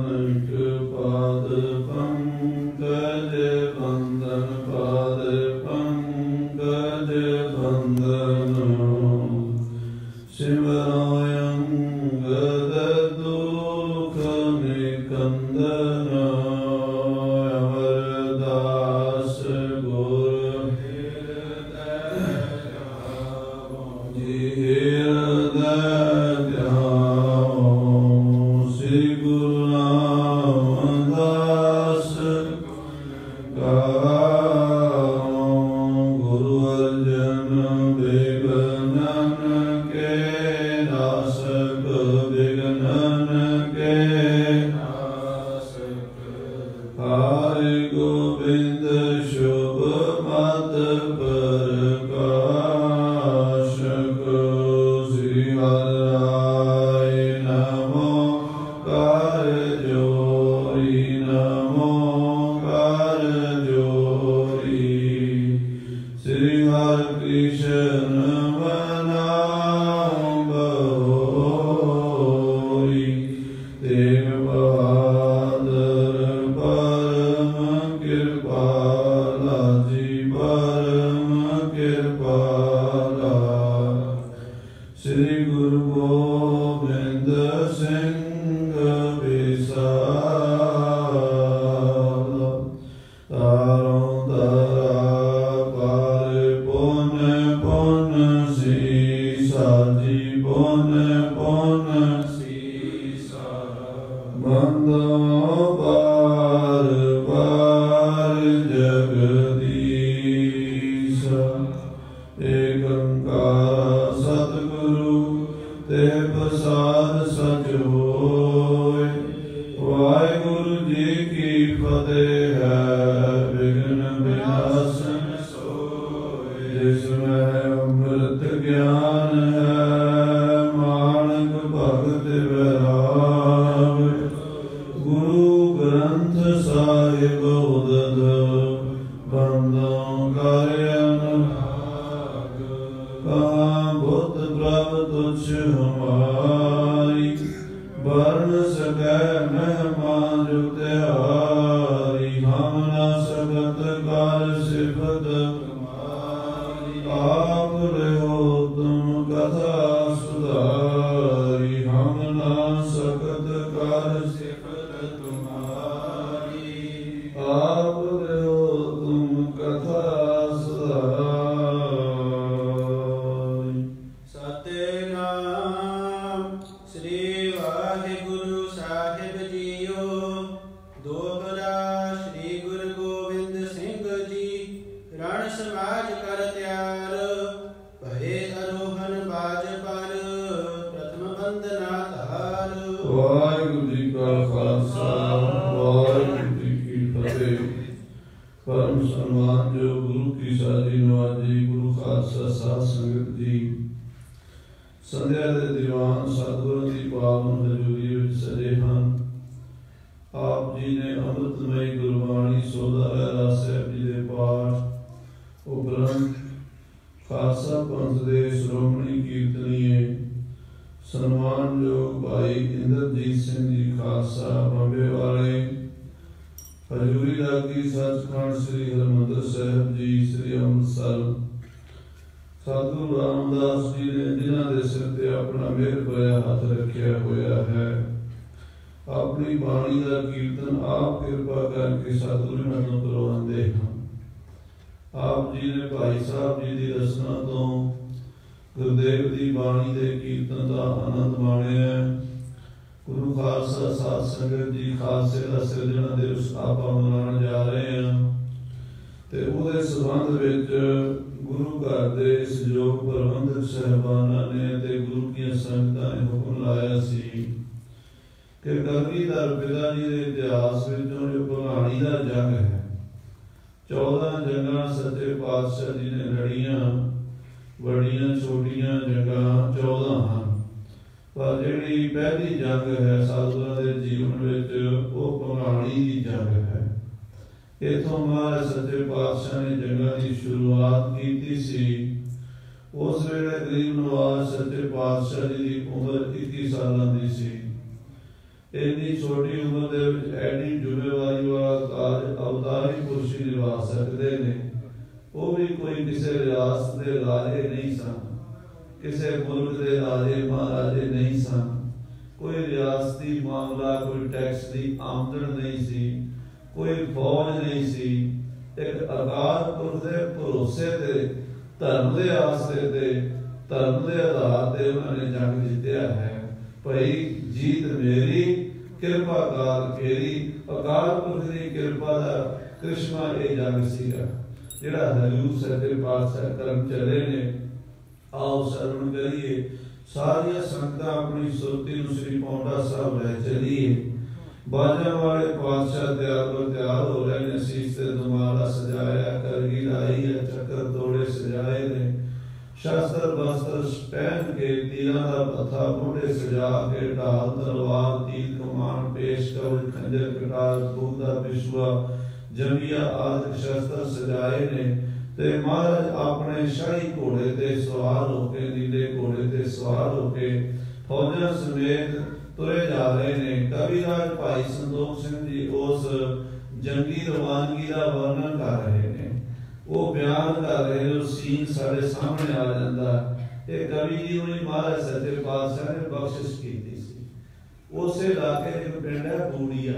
ਪਾਦ ਸੀ ਪਰਮ ਸਨਮਾਨ ਜੋ ਗੁਰੂ ਕੀ ਸਾਜੀ ਨਵਾਜੀ ਗੁਰੂ ਖਾਲਸਾ ਸਾਧ ਸੰਗਤ ਜੀ ਸੰਧਿਆ ਦੇ ਦੀਵਾਨ ਸਤਿਗੁਰੂ ਦੀ ਪਾਵਨ ਹਜ਼ੂਰੀ ਵਿੱਚ ਸਜੇ ਹਨ ਆਪ ਜੀ ਨੇ ਅੰਮ੍ਰਿਤਮਈ ਗੁਰਬਾਣੀ ਸੋਧਾ ਰਹਿਰਾ ਸਾਹਿਬ ਜੀ ਦੇ ਪਾਠ ਉਪਰੰਤ ਖਾਲਸਾ ਪੰਥ ਦੇ ਸ਼੍ਰੋਮਣੀ ਕੀਰਤਨੀਏ ਸਨਮਾਨਯੋਗ ਭਾਈ ਇੰਦਰਜੀਤ ਸਿੰਘ ਜੀ ਖਾਲਸਾ ਬੰਬੇ ਵਾਲੇ ਹਜੂਰੀ ਲਾਗੀ ਸੱਚਖੰਡ ਸ੍ਰੀ ਹਰਿਮੰਦਰ ਸਾਹਿਬ ਜੀ, ਸ੍ਰੀ ਅੰਮ੍ਰਿਤਸਰ। ਸਤਿਗੁਰੂ ਰਾਮਦਾਸ ਜੀ ਨੇ ਜਿਨ੍ਹਾਂ ਦੇ ਸਿਰ ਤੇ ਆਪਣਾ ਮਿਹਰ ਭਰਿਆ ਹੱਥ ਰੱਖਿਆ ਹੋਇਆ ਹੈ। ਆਪਣੀ ਬਾਣੀ ਦਾ ਕੀਰਤਨ ਆਪ ਕਿਰਪਾ ਕਰਕੇ ਸਤਿਗੁਰੂ ਨੂੰ ਕਰਵਾਉਂਦੇ ਹਨ। ਆਪ ਜੀ ਨੇ ਭਾਈ ਸਾਹਿਬ ਜੀ ਦੀ ਰਚਨਾ ਤੋਂ ਗੁਰਦੇਵ ਦੀ ਬਾਣੀ ਦੇ ਕੀਰਤਨ ਦਾ ਆਨੰਦ ਮਾਣਿਆ। ਗੁਰੂ ਖਾਲਸਾ ਸਾਧ ਸੰਗਤ ਜੀ ਖਾਲਸੇ ਦਾ ਸਿਰਜਣਾ ਦਿਵਸ ਆਪਾਂ ਮਨਾਉਣ ਜਾ ਰਹੇ ਹਾਂ। ਤੇ ਉਹਦੇ ਸੰਬੰਧ ਵਿੱਚ ਗੁਰੂ ਘਰ ਦੇ ਸਹਿਯੋਗ ਪ੍ਰਬੰਧਕ ਸਹਿਬਾਨਾਂ ਨੇ ਤੇ ਗੁਰੂ ਕੀਆਂ ਸੰਗਤਾਂ ਨੇ ਹੁਕਮ ਲਾਇਆ ਸੀ ਕਿ ਕਲਗੀਧਰ ਪਿਤਾ ਜੀ ਦੇ ਇਤਿਹਾਸ ਵਿੱਚੋਂ ਜੋ ਭਗਾਣੀ ਦਾ ਜੰਗ ਹੈ 14 ਜੰਗਾਂ ਸੱਚੇ ਪਾਤਸ਼ਾਹ ਜੀ ਨੇ ਲੜੀਆਂ ਬੜੀਆਂ ਛੋਟੀਆਂ ਜੰਗਾਂ 14 ਹਨ। ਪਰ ਜਿਹੜੀ ਪਹਿਲੀ ਜੰਗ ਹੈ ਸਤਿਗੁਰਾਂ ਦੇ ਜੀਵਨ ਵਿੱਚ ਉਹ ਭਗਾਣੀ ਦੀ ਜੰਗ ਹੈ। ਇਥੋਂ ਮਹਾਰਾਜ ਸੱਚੇ ਪਾਤਸ਼ਾਹ ਨੇ ਜੰਗਾਂ ਦੀ ਸ਼ੁਰੂਆਤ ਕੀਤੀ ਸੀ। ਉਸ ਵੇਲੇ ਗਰੀਬ ਨਵਾਜ਼ ਸੱਚੇ ਪਾਤਸ਼ਾਹ ਜੀ ਦੀ ਉਮਰ 21 ਸਾਲਾਂ ਦੀ ਸੀ। ਇੰਨੀ ਛੋਟੀ ਉਮਰ ਦੇ ਵਿੱਚ ਐਡੀ ਜ਼ਿੰਮੇਵਾਰੀ ਵਾਲਾ ਕਾਰਜ ਅਵਤਾਰੀ ਪੁਰਸ਼ ਨਿਭਾ ਸਕਦੇ ਨੇ। ਉਹ ਵੀ ਕੋਈ ਕਿਸੇ ਰਿਆਸਤ ਦੇ ਰਾਜੇ ਨਹੀਂ ਸਨ। ਕਿਸੇ ਮੁਲਕ ਦੇ ਰਾਜੇ ਮਹਾਰਾਜੇ ਨਹੀਂ ਸਨ। ਕੋਈ ਰਿਆਸਤੀ ਮਾਮਲਾ, ਕੋਈ ਟੈਕਸ ਦੀ ਆਮਦਨ ਨਹੀਂ ਸੀ, ਕੋਈ ਫੌਜ ਨਹੀਂ ਸੀ। ਇੱਕ ਅਕਾਲ ਪੁਰਖ ਦੇ ਭਰੋਸੇ ਤੇ, ਧਰਮ ਦੇ ਆਸਰੇ ਤੇ, ਧਰਮ ਦੇ ਆਧਾਰ ਤੇ ਉਹਨਾਂ ਨੇ ਜੰਗ ਜਿੱਤਿਆ ਹੈ। ਭਈ ਜੀਤ ਮੇਰੀ, ਕਿਰਪਾ ਕਰ ਕੇਰੀ ਅਕਾਲ ਪੁਰਖ ਦੀ ਕਿਰਪਾ ਦਾ ਕ੍ਰਿਸ਼ਮਾ ਇਹ ਜਗ ਸੀਗਾ। ਜਿਹੜਾ ਹਜੂਰ ਸੱਚੇ ਪਾਤਸ਼ਾਹ ਕਰਮ ਚਲੇ ਨੇ ਆਓ ਸਰਵਣ ਕਰੀਏ ਸਾਰੀਆਂ ਸੰਗਤਾਂ ਆਪਣੀ ਸੁਰਤੀ ਨੂੰ ਸ੍ਰੀ ਪੌਂਡਾ ਸਾਹਿਬ ਲੈ ਚਲੀਏ। ਬਾਜਾਂ ਵਾਲੇ ਪਾਤਸ਼ਾਹ ਤਿਆਰ ਬਰ ਤਿਆਰ ਹੋ ਰਹੇ ਨੇ, ਸੀਸ ਤੇ ਦੁਮਾਲਾ ਸਜਾਇਆ, ਕਰਗੀ ਲਾਈ ਹੈ, ਚੱਕਰ ਤੋੜੇ ਸਜਾਏ ਨੇ। ਸ਼ਸਤਰ ਬਸਤਰ ਪਹਿਨ ਕੇ ਤੀਰਾਂ ਦਾ ਪੱਥਾ ਮੋਢੇ ਸਜਾ ਕੇ ਢਾਲ, ਤਲਵਾਰ, ਤੀਰ, ਕਮਾਨ ਪੇਸ਼ ਕਵਚ ਖੰਜਰ, ਕਟਾਰ ਖੂਬ ਦਾ ਵਿਸ਼ਵਾ ਜਮੀਆ ਆਦਿ ਸ਼ਸਤਰ ਸਜਾਏ ਨੇ। ਤੇ ਮਹਾਰਾਜ ਆਪਣੇ ਸ਼ਾਹੀ ਘੋੜੇ ਤੇ ਸਵਾਰ ਹੋ ਕੇ, ਨੀਲੇ ਘੋੜੇ ਤੇ ਸਵਾਰ ਹੋ ਕੇ ਫੌਜਾਂ ਸਮੇਤ ਤੁਰੇ ਜਾ ਰਹੇ ਨੇ। ਕਵਿਰਾਜ ਭਾਈ ਸੰਦੋਖ ਸਿੰਘ ਜੀ ਉਸ ਜੰਗੀ ਰਵਾਨਗੀ ਦਾ ਵਰਣਨ ਕਰ ਰਹੇ ਨੇ। ਉਹ ਬਿਆਨ ਕਰ ਰਹੇ ਨੇ ਸੀਨ ਸਾਡੇ ਸਾਹਮਣੇ ਆ ਜਾਂਦਾ। ਇਹ ਕਵੀ ਜੀ ਨੂੰ ਮਹਾਰਾਜ ਸੱਚੇ ਪਾਤਸ਼ਾਹ ਨੇ ਬਖਸ਼ਿਸ਼ ਕੀਤੀ ਸੀ। ਉਸੇ ਇਲਾਕੇ ਦੇ ਪਿੰਡ ਹੈ ਬੂੜੀਆ।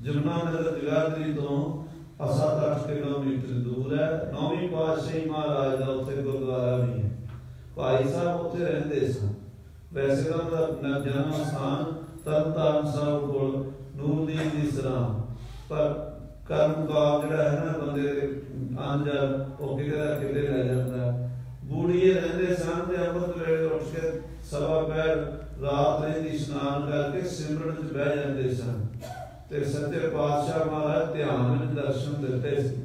ਜਮਨਾ ਨਗਰ ਜਗਾਦਰੀ ਤੋਂ ਅਸਾ 8 ਕਿਲੋਮੀਟਰ ਦੂਰ ਹੈ ਨੌਵੀਂ ਪਾਤਸ਼ਾਹੀ ਮਹਾਰਾਜ ਦਾ ਉੱਥੇ ਗੁਰਦੁਆਰਾ ਵੀ ਹੈ ਭਾਈ ਸਾਹਿਬ ਉੱਥੇ ਰਹਿੰਦੇ ਸਨ ਵੈਸੇ ਤਾਂ ਉਹਦਾ ਜਨਮ ਸਥਾਨ ਤਰਨਤਾਰਨ ਸਾਹਿਬ ਕੋਲ ਨੂਰਦੀਨ ਦੀ ਸਰਾਂ ਪਰ ਕਰਮ ਦਾ ਜਿਹੜਾ ਹੈ ਨਾ ਬੰਦੇ ਦੇ ਅੰਜਲ ਉਹ ਕਿਤੇ ਦਾ ਕਿਤੇ ਰਹਿ ਜਾਂਦਾ ਬੂੜੀਏ ਰਹਿੰਦੇ ਸਨ ਤੇ ਅੰਮ੍ਰਿਤ ਵੇਲੇ ਉੱਠ ਕੇ ਸਵਾ ਪੈਰ ਰਾਤ ਰਹਿੰਦੀ ਇਸ਼ਨਾਨ ਕਰਕੇ ਸਿਮਰਨ 'ਚ ਬਹਿ ਜਾਂਦੇ ਸਨ ਤੇ ਸੱਚੇ ਪਾਤਸ਼ਾਹ ਮਹਾਰਾਜ ਧਿਆਨ ਵਿੱਚ ਦਰਸ਼ਨ ਦਿੱਤੇ ਸੀ।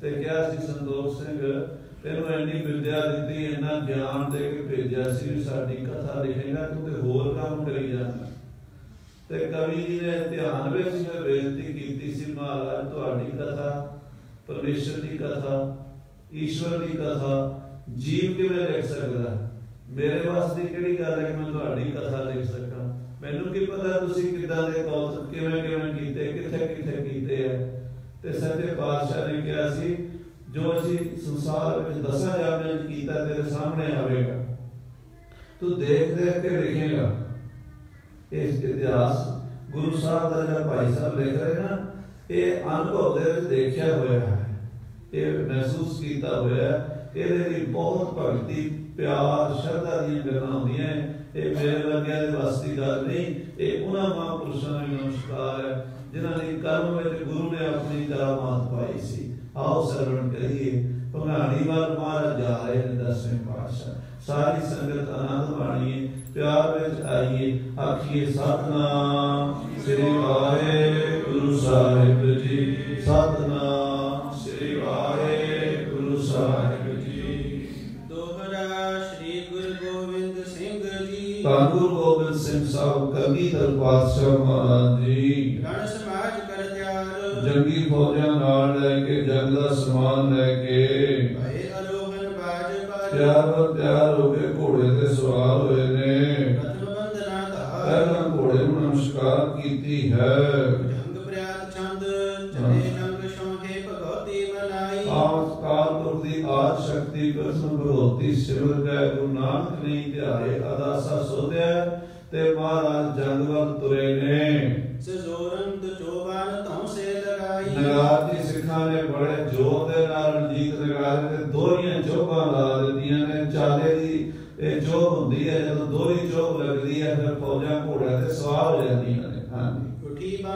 ਤੇ ਕਿਹਾ ਸੀ, ਸੰਦੋਖ ਸਿੰਘ, ਤੈਨੂੰ ਇੰਨੀ ਵਿਦਿਆ ਦਿੱਤੀ, ਇੰਨਾ ਗਿਆਨ ਦੇ ਕੇ ਭੇਜਿਆ ਸੀ ਵੀ ਸਾਡੀ ਕਥਾ ਲਿਖੇਗਾ ਤੂੰ ਤੇ ਹੋਰ ਕੰਮ ਕਰੀ ਜਾਂਦਾ। ਤੇ ਕਵੀ ਜੀ ਨੇ ਧਿਆਨ ਵਿੱਚ ਇਹ ਬੇਨਤੀ ਕੀਤੀ ਸੀ, ਮਹਾਰਾਜ, ਤੁਹਾਡੀ ਕਥਾ, ਪਰਮੇਸ਼ਰ ਦੀ ਕਥਾ, ਈਸ਼ਵਰ ਦੀ ਕਥਾ, ਜੀਵ ਕਿਵੇਂ ਲਿਖ ਸਕਦਾ? ਮੇਰੇ ਵਾਸਤੇ ਕਿਹੜੀ ਗੱਲ ਹੈ ਕਿ ਮੈਂ ਤੁਹਾਡੀ ਕਥਾ ਲਿਖ ਸਕਾਂ ਮੈਨੂੰ ਕੀ ਪਤਾ ਤੁਸੀਂ ਕਿੱਦਾਂ ਦੇ ਕੌਲ ਕਿਵੇਂ ਕਿਵੇਂ ਕੀਤੇ, ਕਿੱਥੇ ਕਿੱਥੇ ਕੀਤੇ ਆ। ਤੇ ਸੱਚੇ ਪਾਤਸ਼ਾਹ ਨੇ ਕਿਹਾ ਸੀ, ਜੋ ਅਸੀਂ ਸੰਸਾਰ ਵਿੱਚ ਦਸਾਂ ਜਾਮਿਆਂ ਚ ਕੀਤਾ ਤੇਰੇ ਸਾਹਮਣੇ ਆਵੇਗਾ, ਤੂੰ ਦੇਖ ਦੇਖ ਕੇ ਲਿਖੇਗਾ ਇਸ ਇਤਿਹਾਸ ਗੁਰੂ ਸਾਹਿਬ ਦਾ ਜਿਹੜਾ ਭਾਈ ਸਾਹਿਬ ਲਿਖ ਰਹੇ ਨਾ, ਇਹ ਅਨੁਭਵ ਦੇ ਵਿੱਚ ਦੇਖਿਆ ਹੋਇਆ ਹੈ। ਇਹ ਮਹਿਸੂਸ ਕੀਤਾ ਹੋਇਆ ਹੈ। ਇਹਦੇ ਲਈ ਬਹੁਤ ਭਗਤੀ, ਪਿਆਰ, ਸ਼ਰਧਾ ਦੀਆਂ ਗੱਲਾਂ ਹੁੰਦੀਆਂ ਇਹ ਮੇਰੇ ਵਰਗਿਆਂ ਦੇ ਵੱਸ ਦੀ ਗੱਲ ਨਹੀਂ ਇਹ ਉਹਨਾਂ ਮਹਾਂਪੁਰਸ਼ਾਂ ਨੂੰ ਨਮਸਕਾਰ ਹੈ, ਜਿਨ੍ਹਾਂ ਨੇ ਕਰਮ ਵਿੱਚ ਗੁਰੂ ਨੇ ਆਪਣੀ ਕਰਾਮਾਤ ਪਾਈ ਸੀ। ਆਓ ਸਰਵਣ ਕਰੀਏ, ਭਗਾਣੀ ਵੱਲ ਮਹਾਰਾਜ ਜਾ ਰਹੇ ਨੇ ਦਸਵੇਂ ਪਾਤਸ਼ਾਹ। ਸਾਰੀ ਸੰਗਤ ਆਨੰਦ ਮਾਣੀਏ, ਪਿਆਰ ਵਿੱਚ ਆਈਏ, ਆਖੀਏ, ਸਤਨਾਮ ਸ੍ਰੀ ਵਾਹਿਗੁਰੂ ਸਾਹਿਬ ਜੀ, ਸਤਨਾਮ। ਗੁਰੂ ਸਿੰਘ ਸਾਹਿਬ ਕਵੀ ਦਰਬਾਰ ਮਹਾਰਾਜ ਜੀ। ਰਣ ਸਮਾਜ ਕਰ ਤਿਆਰ। ਜੰਗੀ ਫੌਜਾਂ ਨਾਲ ਲੈ ਕੇ ਜੰਗ ਦਾ ਸਮਾਨ ਲੈ ਕੇ। ਭਏ ਅਲੋਹਨ ਬਾਜ ਬਾਜ। ਤਿਆਰ ਬਰ ਤਿਆਰ ਹੋ ਕੇ ਘੋੜੇ ਤੇ ਸਵਾਰ ਹੋਏ ਨੇ। ਪਹਿਲਾਂ ਘੋੜੇ ਨਮਸਕਾਰ ਕੀਤੀ ਹੈ। ਜੰਗ ਪ੍ਰਿਆਤ ਚੰਦ ਚਲੇ ਜੰਗ ਸ਼ੋਹੇ ਭਗਵਤੀ ਮਨਾਈ। ਆਪ ਕਾਲ ਪੁਰਖ ਦੀ ਆਦ ਸ਼ਕਤੀ ਕ੍ਰਿਸ਼ਨ ਭਗਵਤੀ ਸਿਮਰ ਕੈ ਗੁਰੂ ਨਾਨਕ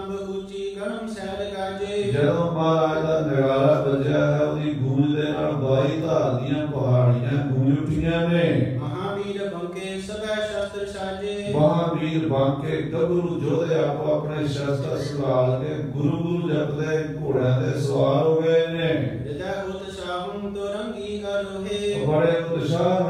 ਬੰਬ ਉੱਚੀ ਗਰਮ ਸੈਲ ਗਾਜੇ ਜਦੋਂ ਮਹਾਰਾਜ ਦਾ ਨਗਾਰਾ ਵੱਜਿਆ ਹੈ ਉਹਦੀ ਗੂੰਜ ਦੇ ਨਾਲ ਬਾਈ ਧਾਰ ਦੀਆਂ ਪਹਾੜੀਆਂ ਗੂੰਜ ਉੱਠੀਆਂ ਨੇ। ਮਹਾਵੀਰ ਬੰਕੇ ਸਭੈ ਸ਼ਸਤਰ ਸਾਜੇ ਮਹਾਵੀਰ ਬਾਂਕੇ ਗੱਭਰੂ ਜੋਧੇ ਆਪੋ ਆਪਣੇ ਸ਼ਸਤਰ ਸੰਭਾਲ ਕੇ ਗੁਰੂ ਗੁਰੂ ਜਪਦੇ ਘੋੜਿਆਂ ਤੇ ਸਵਾਰ ਹੋ ਗਏ ਨੇ। ਹਿਰਦੈ ਉਤਸ਼ਾਹੰ ਤੁਰੰਗੀ ਅਰੋਹੇ। ਬੜੇ ਉਤਸ਼ਾਹ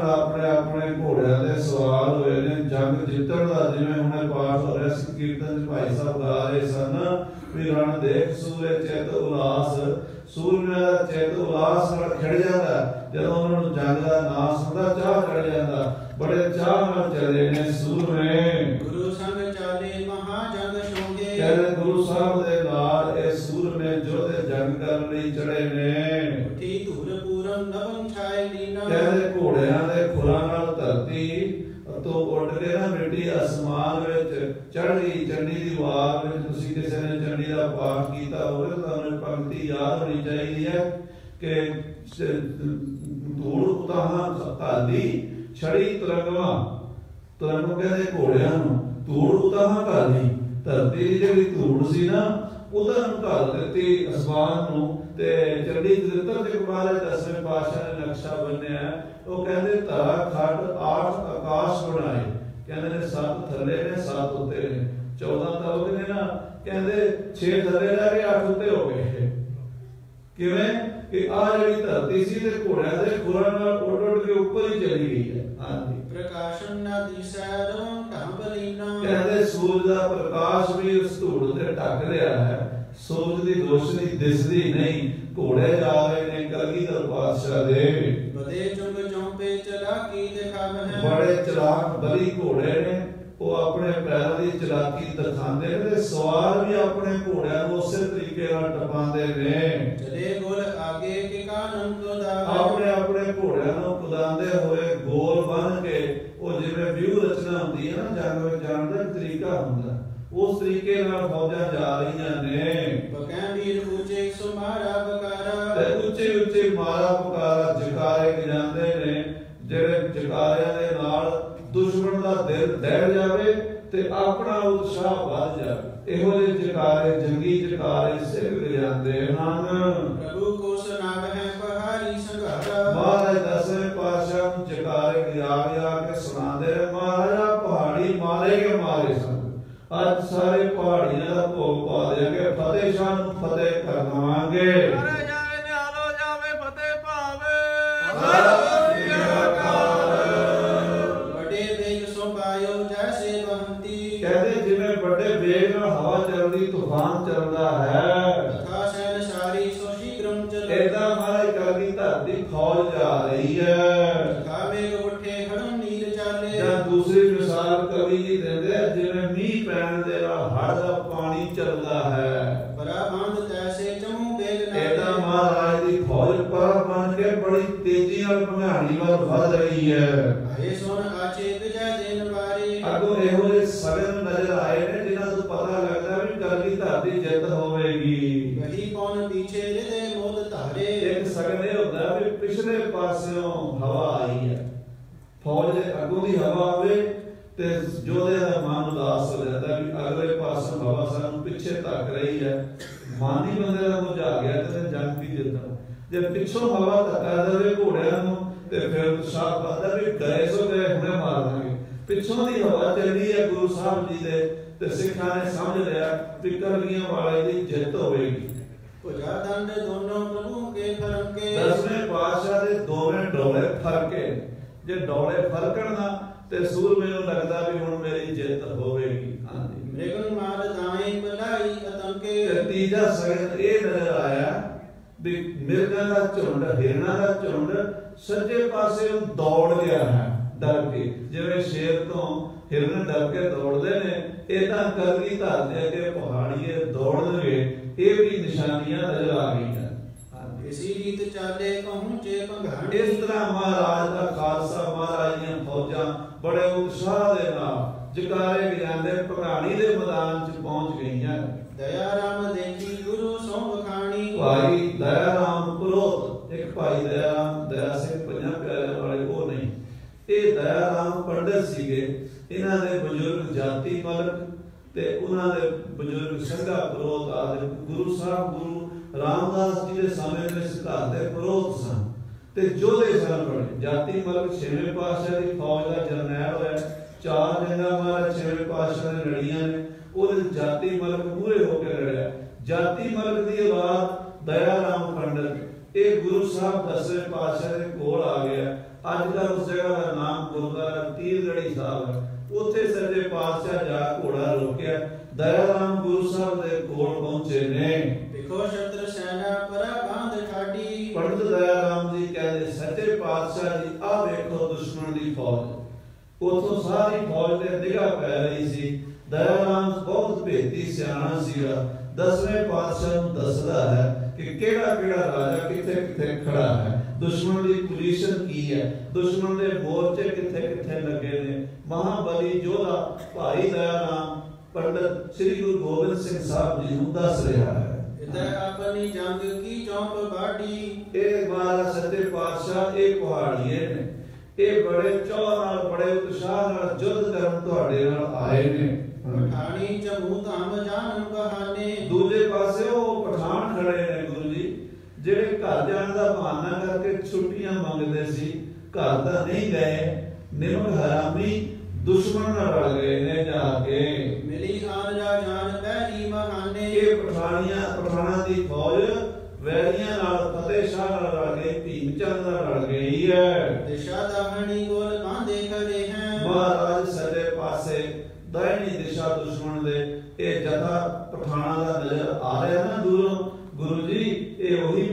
ਚੱਲੇ ਨੇ। ਸੂਰਮੇ ਗੁਰੂ ਸੰਗ ਚਾਲੇ ਮਹਾ ਜੰਗ ਸਾਹਿਬ ਦੇ ਨਾਲ ਇਹ ਸੂਰਮੇ ਜੋਧੇ ਜੰਗ ਕਰਨ ਲਈ ਚੜੇ ਨੇ। ਉਠੀ ਧੂਰ ਪੂਰਨ ਨਵੰ ਛਾਇ ਲੀਨਾ ਕਹਿੰਦੇ ਘੋੜਿਆਂ ਦੇ ਖੁਰਾਂ ਨਾਲ ਧਰਤੀ ਤੋਂ ਉੱਡ ਕੇ ਨਾ ਮਿੱਟੀ ਅਸਮਾਨ ਵਿੱਚ ਚੜ ਗਈ ਚੰਡੀ ਦੀ ਵਾਰ ਵਿੱਚ ਤੁਸੀਂ ਕਿਸੇ ਨੇ ਚੰਡੀ ਦਾ ਪਾਠ ਕੀਤਾ ਹੋਵੇ ਤੁਹਾਨੂੰ ਪੰਕਤੀ ਯਾਦ ਹੋਣੀ ਚਾਹੀਦੀ ਹੈ ਕਿ ਧੂੜ ਉਤਾਹਾਂ ਕਾਲੀ ਛੜੀ ਤਰੰਗਵਾ। ਤਰੰਗ ਕਹਿੰਦੇ ਘੋੜਿਆਂ ਨੂੰ, ਧੂੜ ਉਤਾਹਾਂ ਕਾਲੀ ਧਰਤੀ ਦੀ ਜਿਹੜੀ ਧੂੜ ਸੀ ਨਾ ਉਹਦਾ ਨੂੰ ਘਾਲ ਦਿੱਤੀ ਅਸਮਾਨ ਨੂੰ ਤੇ ਚੰਡੀ ਦਰਿੱਤਰ ਦੇ ਕੁਮਾਰ ਦਸਵੇਂ ਪਾਤਸ਼ਾਹ ਨੇ ਨਕਸ਼ਾ ਬੰਨਿਆ। ਉਹ ਕਹਿੰਦੇ, ਧਰਾ, ਖੱਡ ਆਠ ਆਕਾਸ਼ ਬਣਾਏ। ਕਹਿੰਦੇ ਨੇ, ਸੱਤ ਥੱਲੇ ਨੇ, ਸੱਤ ਉੱਤੇ ਨੇ। 14 ਤਾਂ ਉਹ ਨੇ ਨਾ। ਕਹਿੰਦੇ 6 ਥੱਲੇ ਰਹਿ ਗਏ 8 ਉੱਤੇ ਹੋ ਗਏ ਕਿਵੇਂ? ਕਿ ਆ ਜਿਹੜੀ ਧਰਤੀ ਸੀ ਤੇ ਘੋੜਿਆਂ ਦੇ ਖੁਰਾਂ ਨਾਲ ਉੱਡ ਉੱਡ ਕੇ ਉੱਪਰ ਹੀ ਚਲੀ ਗਈ ਹੈ। ਹਾਂਜੀ ਪ੍ਰਕਾਸ਼ਨ ਨਾ ਦਿਸੈ ਰਵੰ ਢੰਬ ਲੀਨਾ। ਕਹਿੰਦੇ ਸੂਰਜ ਦਾ ਪ੍ਰਕਾਸ਼ ਵੀ ਉਸ ਧੂੜ ਤੇ ਢੱਕ ਰਿਹਾ ਹੈ। ਸੂਰਜ ਦੀ ਰੋਸ਼ਨੀ ਦਿਸਦੀ ਨਹੀਂ। ਘੋੜੇ ਜਾ ਰਹੇ ਨੇ ਕਲਗੀਧਰ ਪਾਤਸ਼ਾਹ ਦੇ। ਬਦੇ ਚੁੰਗ ਚੌਂਪੇ ਚਲਾਕੀ ਦਿਖਾਵ? ਹੈ ਬੜੇ ਚਲਾਕ ਬਲੀ ਘੋੜੇ ਨੇ। ਉਹ ਆਪਣੇ ਪੈਰਾਂ ਦੀ ਚਲਾਕੀ ਦਿਖਾਉਂਦੇ ਨੇ ਤੇ ਸਵਾਰ ਵੀ ਆਪਣੇ ਘੋੜਿਆਂ ਨੂੰ ਉਸੇ ਤਰੀਕੇ ਨਾਲ ਟਪਾਉਂਦੇ ਨੇ। ਚਲੇ ਗੋਲ ਆਗੇ ਕਿ ਕਾਨੰ ਤੋਦਾ ਆਪਣੇ ਆਪਣੇ ਘੋੜਿਆਂ ਨੂੰ ਕੁਦਾਉਂਦੇ ਹੋਏ ਬੰਨ ਕੇ ਉਹ ਜਿਵੇਂ ਵਿਊ ਰਚਨਾ ਹੁੰਦੀ ਹੈ ਨਾ ਜੰਗ ਵਿੱਚ ਜਾਣ ਦਾ ਤਰੀਕਾ ਹੁੰਦਾ। ਉਸ ਤਰੀਕੇ ਨਾਲ ਫੌਜਾਂ ਜਾ ਰਹੀਆਂ ਨੇ। ਬਕੈ ਵੀਰ ਉੱਚੇ ਸੁਮਾਰਾ ਬਕਾਰਾ ਤੇ ਉੱਚੇ ਉੱਚੇ ਮਾਰਾ ਪੁਕਾਰਾ ਜਕਾਰੇ ਜਾਂਦੇ ਨੇ ਜਿਹੜੇ ਜਕਾਰਿਆਂ ਦੇ ਨਾਲ ਦੁਸ਼ਮਣ ਦਾ ਦਿਲ ਦਹਿ ਜਾਵੇ ਤੇ ਆਪਣਾ ਉਤਸ਼ਾਹ ਵੱਧ ਜਾਵੇ। ਇਹੋ ਜਿਹੇ ਜਕਾਰੇ ਜੰਗੀ ਜਕਾਰੇ ਸਿਰ ਜਾਂਦੇ ਹਨ। ਪ੍ਰਭੂ ਪਿੱਛੋਂ ਹਵਾ ਧੱਕਾ ਦੇਵੇ ਘੋੜਿਆਂ ਨੂੰ ਤੇ ਫਿਰ ਉਤਸ਼ਾਹ ਵੱਧਦਾ ਵੀ ਗਏ ਸੋ ਗਏ ਹੁਣੇ ਮਾਰ ਦਾਂਗੇ ਪਿੱਛੋਂ ਦੀ ਹਵਾ ਚੱਲੀ ਹੈ ਗੁਰੂ ਸਾਹਿਬ ਜੀ ਦੇ ਤੇ ਸਿੱਖਾਂ ਨੇ ਸਮਝ ਲਿਆ ਵੀ ਕਰਲੀਆਂ ਵਾਲੇ ਦੀ ਜਿੱਤ ਹੋਵੇਗੀ। ਭੁਜਾ ਦੰਡ ਦੋਨੋਂ ਪ੍ਰਭੂ ਕੇ ਫਰਮ ਕੇ ਦਸਵੇਂ ਪਾਤਸ਼ਾਹ ਦੇ ਦੋਵੇਂ ਡੋਲੇ ਫਰਕੇ। ਜੇ ਡੋਲੇ ਫਰਕਣ ਨਾ ਤੇ ਸੂਰਮੇ ਨੂੰ ਲੱਗਦਾ ਵੀ ਹੁਣ ਮੇਰੀ ਜਿੱਤ ਹੋਵੇਗੀ। ਹਾਂਜੀ। ਮ੍ਰਿਗਨ ਮਾਰ ਦਾਏ ਬਲਾਈ ਅਤੰਕੇ। ਤੀਜਾ ਸਗਨ ਇਹ ਨਜ਼ਰ ਆਇਆ ਵੀ ਮਿਰਗਾਂ ਦਾ ਝੁੰਡ ਹਿਰਨਾਂ ਦਾ ਝੁੰਡ ਸੱਜੇ ਪਾਸੇ ਨੂੰ ਦੌੜ ਗਿਆ ਹੈ ਡਰ ਕੇ। ਜਿਵੇਂ ਸ਼ੇਰ ਤੋਂ ਹਿਰਨ ਡਰ ਕੇ ਦੌੜਦੇ ਨੇ ਇਦਾਂ ਕਰਦੀ ਧਰ ਦੇ ਅੱਗੇ ਪਹਾੜੀਏ ਦੌੜਨਗੇ ਇਹ ਵੀ ਨਿਸ਼ਾਨੀਆਂ ਨਜ਼ਰ ਆ ਗਈਆਂ। ਇਸੀ ਰੀਤ ਚਾਲੇ ਪਹੁੰਚੇ ਭੰਗਾੜੇ ਇਸ ਤਰ੍ਹਾਂ ਮਹਾਰਾਜ ਦਾ ਖਾਲਸਾ ਮਹਾਰਾਜ ਦੀਆਂ ਫੌਜਾਂ ਬੜੇ ਉਤਸ਼ਾਹ ਦੇ ਨਾਲ ਜਕਾਰੇ ਵਜਾਉਂਦੇ ਭਗਾਣੀ ਦੇ ਮੈਦਾਨ 'ਚ ਪਹੁੰਚ ਗਈਆਂ। ਦਇਆ ਰਾਮ ਦੇਖੀ ਗੁਰੂ ਸੋ ਵਖਾਣੀ ਭਾਈ ਇਹ ਦਇਆ ਰਾਮ ਪੰਡਤ ਸੀਗੇ। ਇਹਨਾਂ ਦੇ ਬਜ਼ੁਰਗ ਜਾਤੀ ਮਲਕ ਤੇ ਉਹਨਾਂ ਦੇ ਬਜ਼ੁਰਗ ਸੰਘਾ ਪੁਰੋਤ ਆਦਿ ਗੁਰੂ ਸਾਹਿਬ, ਗੁਰੂ ਰਾਮਦਾਸ ਜੀ ਦੇ ਸਮੇਂ ਵਿੱਚ ਘਰ ਦੇ ਪੁਰੋਤ ਸਨ। ਤੇ ਜੋਧੇ ਸਨ ਬੜੇ ਜਾਤੀ ਮਲਕ ਛੇਵੇਂ ਪਾਤਸ਼ਾਹ ਦੀ ਫੌਜ ਦਾ ਜਰਨੈਲ ਹੋਇਆ। ਚਾਰ ਜੰਗਾਂ ਮਾਰਾ ਛੇਵੇਂ ਪਾਤਸ਼ਾਹ ਨੇ ਲੜੀਆਂ ਨੇ। ਉਹਦੇ ਜਾਤੀ ਮਲਕ ਪੂਰੇ ਹੋ ਕੇ ਲੜਿਆ। ਜਾਤੀ ਮਲਕ ਦੀ ਔਲਾਦ ਦਇਆ ਰਾਮ ਪੰਡਤ, ਇਹ ਗੁਰੂ ਸਾਹਿਬ ਦਸਵੇਂ ਪਾਤਸ਼ਾਹ ਦੇ ਕੋਲ ਆ ਗਿਆ। ਅੱਜ ਕੱਲ ਉਸ ਜਗ੍ਹਾ ਦਾ ਨਾਮ ਗੁਰਦੁਆਰਾ ਤੀਰਗੜੀ ਸਾਹਿਬ ਹੈ। ਉੱਥੇ ਸੱਜੇ ਪਾਤਸ਼ਾਹ ਜਾ ਘੋੜਾ ਰੋਕਿਆ। ਦਇਆ ਰਾਮ ਗੁਰੂ ਸਾਹਿਬ ਦੇ ਕੋਲ ਪਹੁੰਚੇ ਨੇ। ਵਿਖੋ ਸ਼ਤਰ ਸੈਨਾ ਪਰਾ ਬਾਂਧ ਠਾਡੀ ਪੰਡਤ ਦਇਆ ਰਾਮ ਜੀ ਕਹਿੰਦੇ ਸੱਚੇ ਪਾਤਸ਼ਾਹ ਜੀ ਆਹ ਵੇਖੋ ਦੁਸ਼ਮਣ ਦੀ ਫੌਜ। ਉਥੋਂ ਸਾਰੀ ਫੌਜ ਤੇ ਨਿਗਾਹ ਪੈ ਰਹੀ ਸੀ। ਦਇਆ ਰਾਮ ਬਹੁਤ ਭੇਤੀ ਸਿਆਣਾ ਸੀਗਾ। ਦਸਵੇਂ ਪਾਤਸ਼ਾਹ ਨੂੰ ਦੱਸਦਾ ਹੈ ਕਿ ਕਿਹੜਾ ਕਿਹੜਾ ਰਾਜਾ ਕਿੱਥੇ ਕਿੱਥੇ ਖੜਾ ਹੈ। ਦੁਸ਼ਮਣ ਦੀ ਪੋਜੀਸ਼ਨ ਕੀ ਹੈ? ਦੁਸ਼ਮਣ ਦੇ ਮੋਰਚੇ ਕਿੱਥੇ ਕਿੱਥੇ ਲੱਗੇ ਨੇ? ਮਹਾਬਲੀ ਯੋਧਾ ਭਾਈ ਦਇਆ ਨਾਮ ਪੰਡਤ ਸ੍ਰੀ ਗੁਰੂ ਗੋਬਿੰਦ ਸਿੰਘ ਸਾਹਿਬ ਜੀ ਨੂੰ ਦੱਸ ਰਿਹਾ ਹੈ। ਇਤੈ ਆਪਣੀ ਜੰਗ ਕੀ ਚੌਂਕ ਬਾਡੀ ਇਹ ਮਹਾਰਾਜ ਸੱਚੇ ਪਾਤਸ਼ਾਹ ਇਹ ਪਹਾੜੀਏ ਨੇ। ਇਹ ਬੜੇ ਚਾਅ ਨਾਲ ਬੜੇ ਉਤਸ਼ਾਹ ਨਾਲ ਜੁੱਧ ਕਰਨ ਤੁਹਾਡੇ ਨਾਲ ਆਏ ਨੇ। ਪਠਾਣੀ ਚਮੂ ਧਾਮ ਜਾਨ ਬਹਾਨੇ ਦੂਜੇ ਪਾਸੇ ਉਹ ਪਠਾਨ ਖੜੇ ਨੇ ਗੁਰੂ ਜੀ ਜਿਹੜੇ ਘਰ ਜਾਣ ਦਾ ਬਹਾਨਾ ਕਰਕੇ ਛੁੱਟੀਆਂ ਮੰਗਦੇ ਸੀ ਘਰ ਤਾਂ ਨਹੀਂ ਗਏ ਨਿਮਕ ਹਰਾਮੀ ਦੁਸ਼ਮਣ ਨਾਲ ਰਲ ਗਏ ਨੇ ਜਾ ਕੇ। ਮਿਲੀ ਆਨ ਜਾ ਜਾਨ ਬੈਰੀ ਮਹਾਨੇ ਇਹ ਪਠਾਨੀਆਂ ਪਠਾਨਾਂ ਦੀ ਫੌਜ ਵੈਰੀਆਂ ਨਾਲ ਫਤਿਹ ਸ਼ਾਹ ਨਾਲ ਰਲ ਗਈ ਭੀਮ ਚੰਦ ਨਾਲ ਰਲ ਗਈ ਹੈ। ਦਿਸ਼ਾ ਦਾਹਣੀ ਗੋਲ ਬਾਂਧੇ ਖੜੇ ਹੈ। ਮਹਾਰਾਜ ਸੱਜੇ ਪਾਸੇ ਦਾਇਨੀ ਦਿਸ਼ਾ ਦੁਸ਼ਮਣ ਦੇ ਇਹ ਜਥਾ ਪਠਾਨਾਂ ਦਾ ਨਜ਼ਰ ਆ ਰਿਹਾ ਨਾ ਦੂਰੋਂ। ਗੁਰੂ ਜੀ ਇਹ ਉਹੀ ਨੇ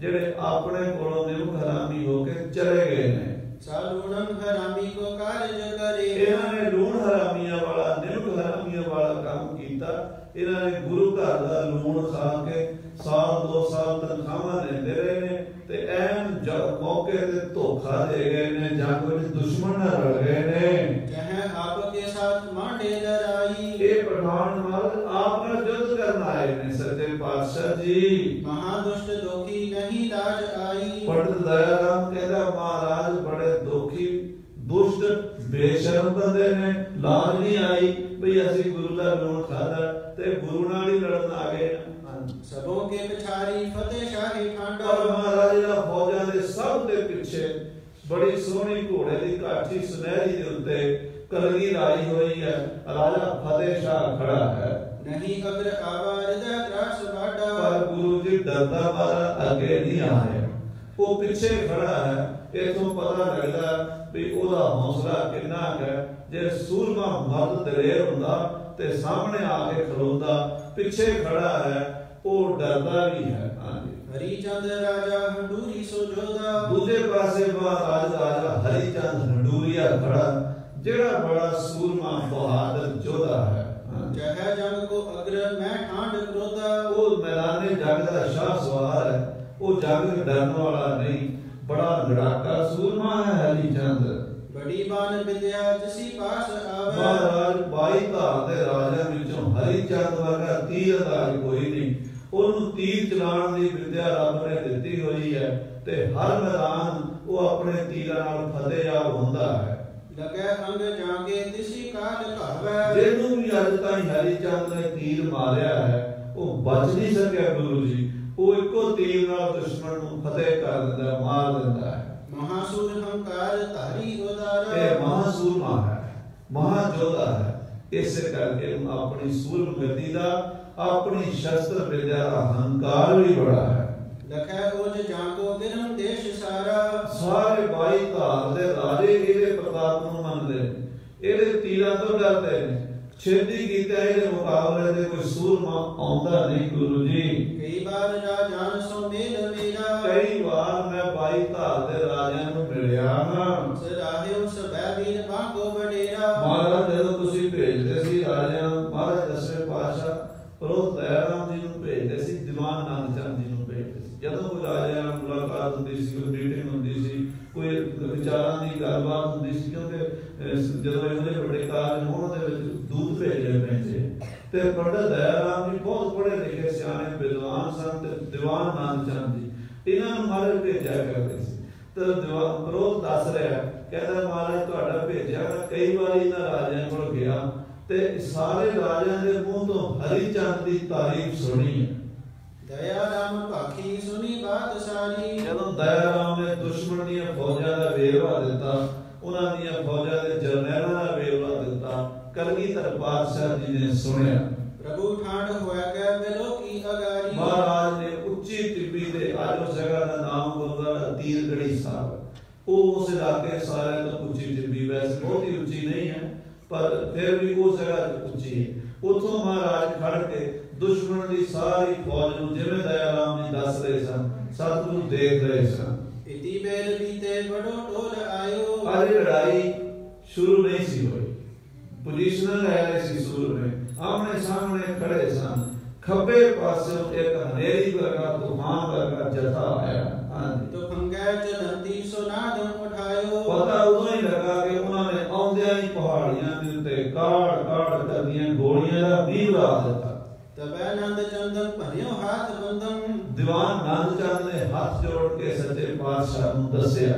ਜਿਹੜੇ ਆਪਣੇ ਕੋਲੋਂ ਨਿਮਕ ਹਰਾਮੀ ਹੋ ਕੇ ਚਲੇ ਗਏ ਨੇ। ਸਾਲੂਣੰ ਹਰਾਮੀ ਕੋ ਕਾਰਜ ਕਰੇ। ਇਹਨਾਂ ਨੇ ਲੂਣ ਹਰਾਮੀਆਂ ਵਾਲਾ ਨਿਮਕ ਹਰਾਮੀਆਂ ਵਾਲਾ ਕੰਮ ਕੀਤਾ। ਇਹਨਾਂ ਨੇ ਗੁਰੂ ਘਰ ਦਾ ਲੂਣ ਖਾ ਕੇ ਸਾਲ ਦੋ ਸਾਲ ਤਨਖਾਹਾਂ ਲੈਂਦੇ ਰਹੇ ਨੇ ਤੇ ਐਨ ਜ- ਮੌਕੇ ਤੇ ਧੋਖਾ ਦੇ ਗਏ ਜੀ ਮਹਾ ਦੁਸ਼ਟ ਦੋਖੀ ਨਹੀਂ ਲਾਜ ਆਈ ਪੰਡਤ ਦਇਆ ਰਾਮ ਕਹਿੰਦਾ ਮਹਾਰਾਜ ਬੜੇ ਦੁਖੀ ਦੁਸ਼ਟ ਬੇਸ਼ਰਮ ਬੰਦੇ ਨੇ ਲਾਜ ਨਹੀਂ ਆਈ ਵੀ ਅਸੀਂ ਗੁਰੂ ਦਾ ਲੂਣ ਖਾਦਾ ਤੇ ਗੁਰੂ ਨਾਲ ਹੀ ਲੜਨ ਆ ਗਏ ਹਾਂ। ਸਭੋਂ ਕੇ ਪਿਛਾਰੀ ਫਤਿਹ ਸ਼ਾਹੀ ਔਰ ਠਾਂਡਾ ਮਹਾਰਾਜ ਦਾ ਫੌਜਾਂ ਦੇ ਸਭ ਦੇ ਪਿੱਛੇ ਬੜੀ ਸੋਹਣੀ ਘੋੜੇ ਦੀ ਕਾਠੀ ਸੁਨਹਿਰੀ ਦੇ ਉੱਤੇ ਕਲਗੀ ਲਾਈ ਹੋਈ ਹੈ ਰਾਜਾ ਫਤਿਹ ਸ਼ਾਹ ਖੜਾ ਹੈ ਨਹੀਂ ਅਗਰ ਡਰਦਾ ਮਾਰਾ ਅੱਗੇ ਨਹੀਂ ਆਇਆ। ਉਹ ਪਿੱਛੇ ਖੜਾ ਹੈ ਇਥੋਂ ਪਤਾ ਲੱਗਦਾ ਵੀ ਉਹਦਾ ਹੌਸਲਾ ਕਿੰਨਾ ਹੈ। ਜੇ ਸੂਰਮਾ ਮਰਦ ਦਲੇਰ ਹੁੰਦਾ ਤੇ ਸਾਹਮਣੇ ਆ ਕੇ ਖਲੋਂਦਾ ਪਿੱਛੇ ਖੜਾ ਹੈ ਉਹ ਡਰਦਾ ਵੀ ਹੈ। ਹਰੀ ਚੰਦ ਰਾਜਾ ਹੰਡੂਰੀ ਸੋ ਜੋਦਾ ਦੂਜੇ ਪਾਸੇ ਮਹਾਰਾਜ ਰਾਜਾ ਹਰੀ ਚੰਦ ਹੰਡੂਰੀਆ ਖੜਾ ਜਿਹੜਾ ਬੜਾ ਸੂਰਮਾ ਬਹਾਦਰ ਯੋਧਾ ਹੈ। ਜਹ ਜੰਗ ਕੋ ਅਗਰ ਮੈਂ ਠਾਂਡ ਕ੍ਰੋਧਾ ਉਹ ਮੈਦਾਨੇ ਜੰਗ ਦਾ ਸ਼ਾਹ ਸਵਾਰ ਹੈ। ਉਹ ਜੰਗ ਡਰਨ ਵਾਲਾ ਨਹੀਂ ਬੜਾ ਲੜਾਕਾ ਸੂਰਮਾ ਹੈ ਹਰੀ ਚੰਦ। ਬੜੀ ਬਾਨ ਵਿਦਿਆ ਜਿਸੀ ਪਾਸ ਆਵੇ। ਮਹਾਰਾਜ ਬਾਈ ਧਾਰ ਦੇ ਰਾਜਿਆਂ ਵਿੱਚੋਂ ਹਰੀ ਚੰਦ ਵਰਗਾ ਤੀਰ ਅੰਦਾਜ਼ ਕੋਈ ਨਹੀਂ। ਉਹਨੂੰ ਤੀਰ ਚਲਾਉਣ ਦੀ ਵਿਦਿਆ ਰੱਬ ਨੇ ਦਿੱਤੀ ਹੋਈ ਹੈ ਤੇ ਹਰ ਮੈਦਾਨ ਉਹ ਆਪਣੇ ਤੀਰਾਂ ਨਾਲ ਫਤਿਹਯਾਬ ਹੁੰਦਾ ਹੈ। ਲਗੈ ਅੰਗ ਜਾਗੇ ਤਿਸੀ ਕਾਲ ਘਾਵੇ। ਜਿਹਨੂੰ ਵੀ ਅੱਜ ਤਾਈਂ ਹਰੀ ਚੰਦ ਨੇ ਤੀਰ ਮਾਰਿਆ ਹੈ ਉਹ ਬਚ ਨਹੀਂ ਸਕਿਆ ਗੁਰੂ ਜੀ। ਉਹ ਇੱਕੋ ਤੀਰ ਨਾਲ ਦੁਸ਼ਮਣ ਨੂੰ ਫਤਿਹ ਕਰ ਦਿੰਦਾ ਮਾਰ ਦਿੰਦਾ ਹੈ। ਮਹਾਸੂਰ ਹੰਕਾਰ ਧਾਰੀ ਇਹ ਉਦਾਰ ਮਹਾਸੂਰਮਾ ਹੈ ਮਹਾਜੋਧਾ ਹੈ। ਇਸੇ ਕਰਕੇ ਆਪਣੀ ਸੂਰਮਗਤੀ ਦਾ ਆਪਣੀ ਸ਼ਸਤਰ ਵਿਦਿਆ ਦਾ ਹੰਕਾਰ ਵੀ ਬੜਾ ਹੈ। ਲਖੈ ਉਜ ਜਾਂਕੋ ਗਿਰਮ ਦੇਸ਼ ਸਾਰਾ। ਸਾਰੇ ਬਾਈ ਧਾਰ ਦੇ ਰਾਜੇ ਇਹਦੇ ਪ੍ਰਤਾਪ ਨੂੰ ਮੰਨਦੇ ਇਹਦੇ ਤੀਰਾਂ ਤੋਂ ਡਰਦੇ ਨੇ। ਛੇਤੀ ਕੀਤਾ ਇਹਦੇ ਮੁਕਾਬਲੇ ਦੇ ਕੋਈ ਸੂਰਮਾ ਆਉਂਦਾ ਨਹੀਂ ਗੁਰੂ ਜੀ। ਕਈ ਬਾਰ ਰਾਜਾਨ ਸੋ ਮੇਲ ਮੇਰਾ। ਕਈ ਵਾਰ ਮੈਂ ਬਾਈ ਧਾਰ ਦੇ ਰਾਜਿਆਂ ਨੂੰ ਮਿਲਿਆ ਹਾਂ। ਤੇ ਪੰਡਤ ਦਇਆਰਾਮ ਜੀ ਬਹੁਤ ਪੜ੍ਹੇ ਲਿਖੇ ਸਿਆਣੇ ਵਿਦਵਾਨ ਸਨ ਤੇ ਦੀਵਾਨ ਆਨੰਦ ਚੰਦ ਜੀ ਇਹਨਾਂ ਨੂੰ ਮਹਾਰਾਜ ਭੇਜਿਆ ਕਰਦੇ ਸੀ। ਤੇ ਦੀਵਾਨ ਪ੍ਰੋਤ ਦੱਸ ਰਿਹਾ ਕਹਿੰਦਾ ਮਹਾਰਾਜ ਤੁਹਾਡਾ ਭੇਜਿਆ ਕਈ ਵਾਰੀ ਇਹਨਾਂ ਰਾਜਿਆਂ ਕੋਲ ਗਿਆ ਤੇ ਸਾਰੇ ਰਾਜਿਆਂ ਦੇ ਮੂੰਹ ਤੋਂ ਹਰੀ ਚੰਦ ਦੀ ਤਾਰੀਫ ਸੁਣੀ ਹੈ। ਦਇਆ ਰਾਮ ਭਾਖੀ ਸੁਨੀ ਬਾਤ ਸਾਰੀ ਜਦੋਂ ਦਇਆ ਰਾਮ ਨੇ ਦੁਸ਼ਮਣ ਦੀਆਂ ਫੌਜਾਂ ਦਾ ਵੇਰਵਾ ਦਿੱਤਾ ਉਹਨਾਂ ਦੀਆਂ ਫੌਜਾਂ ਕਲਗੀਧਰ ਪਾਤਸ਼ਾਹ ਜੀ ਨੇ ਸੁਣਿਆ। ਪ੍ਰਭੂ ਠਾਂਡ ਹੋਇਆ ਕੈ ਬਿਲੋ ਕੀ ਅਗਾਰੀ। ਮਹਾਰਾਜ ਨੇ ਉੱਚੀ ਟਿੱਬੀ ਤੇ ਅੱਜ ਉਸ ਜਗ੍ਹਾ ਦਾ ਨਾਮ ਗੁਰਦੁਆਰਾ ਤੀਰਗੜੀ ਸਾਹਿਬ। ਉਹ ਉਸ ਇਲਾਕੇ ਸਾਰਿਆਂ ਤੋਂ ਉੱਚੀ ਟਿੱਬੀ ਵੈਸੇ ਬਹੁਤ ਹੀ ਉੱਚੀ ਨਹੀਂ ਹੈ ਪਰ ਫਿਰ ਵੀ ਉਸ ਜਗ੍ਹਾ ਉੱਚੀ ਹੈ। ਉੱਥੋਂ ਮਹਾਰਾਜ ਖੜ ਕੇ ਦੁਸ਼ਮਣ ਦੀ ਸਾਰੀ ਫੌਜ ਨੂੰ ਜਿਵੇਂ ਦਇਆ ਰਾਮ ਜੀ ਦੱਸ ਰਹੇ ਸਨ ਸਤਿਗੁਰੂ ਦੇਖ ਰਹੇ ਸਨ। ਇਤੀ ਬੇਲ ਬੀਤੇ ਬੜੋ ਟੋਲ ਆਇਓ। ਅੱਜ ਲੜਾਈ ਸ਼ੁਰੂ ਨਹੀਂ ਸੀ ਹੋਈ। ਪੋਜੀਸ਼ਨਲ ਲੈ ਰਹੇ ਸੀ ਸੂਰ ਨੇ। ਆਮਣੇ ਸਾਹਮਣੇ ਖੜੇ ਸਨ। ਖੱਬੇ ਪਾਸਿਓਂ ਇੱਕ ਹਨੇਰੀ ਵਰਗਾ ਤੂਫਾਨ ਵਰਗਾ ਜਥਾ ਆਇਆ। ਹਾਂਜੀ। ਤੁਫੰਗੈ ਚਲੰਤੀ ਸੁਨਾਦ ਉਠਾਇਓ ਪਤਾ ਉਦੋਂ ਹੀ ਲੱਗਾ ਕਿ ਉਹਨਾਂ ਨੇ ਆਉਂਦਿਆਂ ਹੀ ਪਹਾੜੀਆਂ ਦੇ ਉੱਤੇ ਕਾੜ ਕਾੜ ਕਰਦੀਆਂ ਗੋਲੀਆਂ ਦਾ ਵੀਹ ਲਾ ਦਿੱਤਾ। ਤਬੈ ਨੰਦ ਚੰਦਨ ਭਰਿਓ ਹਾਥ ਬੰਦਮ ਦੀਵਾਨ ਨੰਦ ਚੰਦ ਨੇ ਹੱਥ ਜੋੜ ਕੇ ਸੱਚੇ ਪਾਤਸ਼ਾਹ ਨੂੰ ਦੱਸਿਆ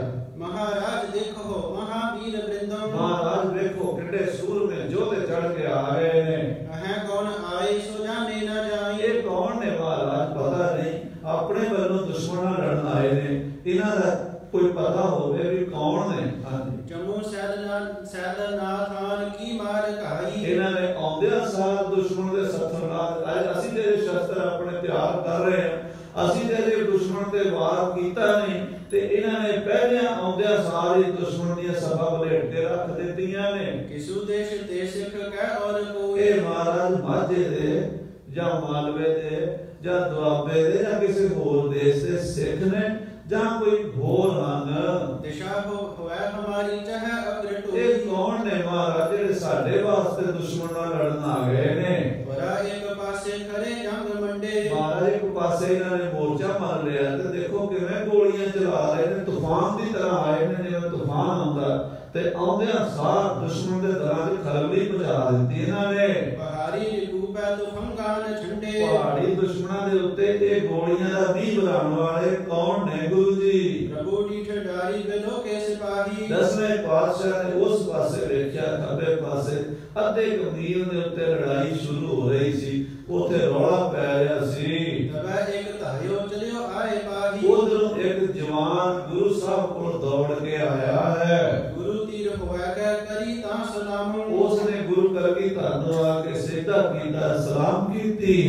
ਮਾਲਵੇ ਦੇ ਜਾਂ ਦੁਆਬੇ ਦੇ ਜਾਂ ਕਿਸੇ ਹੋਰ ਦੇਸ਼ ਦੇ ਸਿੱਖ ਨੇ ਜਾਂ ਕੋਈ ਹੋਰ ਹਨ ਦਿਸ਼ਾ ਹੋ ਹੋਇ ਹਮਾਰੀ ਚਾਹ ਅਗਰ ਇਹ ਟੋਈ ਕੌਣ ਨੇ ਮਹਾਰਾਜ ਜਿਹੜੇ ਸਾਡੇ ਵਾਸਤੇ ਦੁਸ਼ਮਣ ਨਾਲ ਲੜਨ ਆ ਗਏ ਨੇ? ਪਰਾ ਇੱਕ ਪਾਸੇ ਖੜੇ ਜੰਗ ਮੰਡੇ। ਮਹਾਰਾਜ ਇੱਕ ਪਾਸੇ ਇਹਨਾਂ ਨੇ ਮੋਰਚਾ ਮਾਰ ਲਿਆ ਤੇ ਦੇਖੋ ਕਿਵੇਂ ਗੋਲੀਆਂ ਚਲਾ ਰਹੇ ਨੇ ਤੂਫਾਨ ਦੀ ਤਰ੍ਹਾਂ ਆਏ ਨੇ ਜਿਵੇਂ ਤੂਫਾਨ ਆਉਂਦਾ ਤੇ ਆਉਂਦਿਆਂ ਸਾਰ ਦੁਸ਼ਮਣ ਦੇ ਦਰਾਂ 'ਚ ਖਲਬਲੀ ਪਹੁੰਚਾ ਦਿੱਤੀ ਇਹਨਾਂ ਨੇ। ਪਹਾੜੀ ਰੂਪੈ ਤੁਫੰਗਾਨ ਝੰਡੇ ਪਹਾੜੀ ਦੁਸ਼ਮਣਾਂ ਦੇ ਉੱਤੇ ਇਹ ਗੋਲੀਆਂ ਦਾ ਵੀ ਬਣਾਉਣ ਵਾਲੇ ਕੌਣ ਨੇ ਗੁਰੂ ਜੀ? ਪ੍ਰਭੂ ਦੀ ਠਡਾਰੀ ਬਿਲੋ ਕੇ ਸਿਪਾਹੀ। ਦਸਵੇਂ ਪਾਤਸ਼ਾਹ ਨੇ ਉਸ ਪਾਸੇ ਵੇਖਿਆ ਖੱਬੇ ਪਾਸੇ ਅੱਧੇ ਕਮੀਲ ਦੇ ਉੱਤੇ ਲੜਾਈ ਸ਼ੁਰੂ ਹੋ ਰਹੀ ਸੀ। ਉੱਥੇ ਰੌਲਾ ਪੈ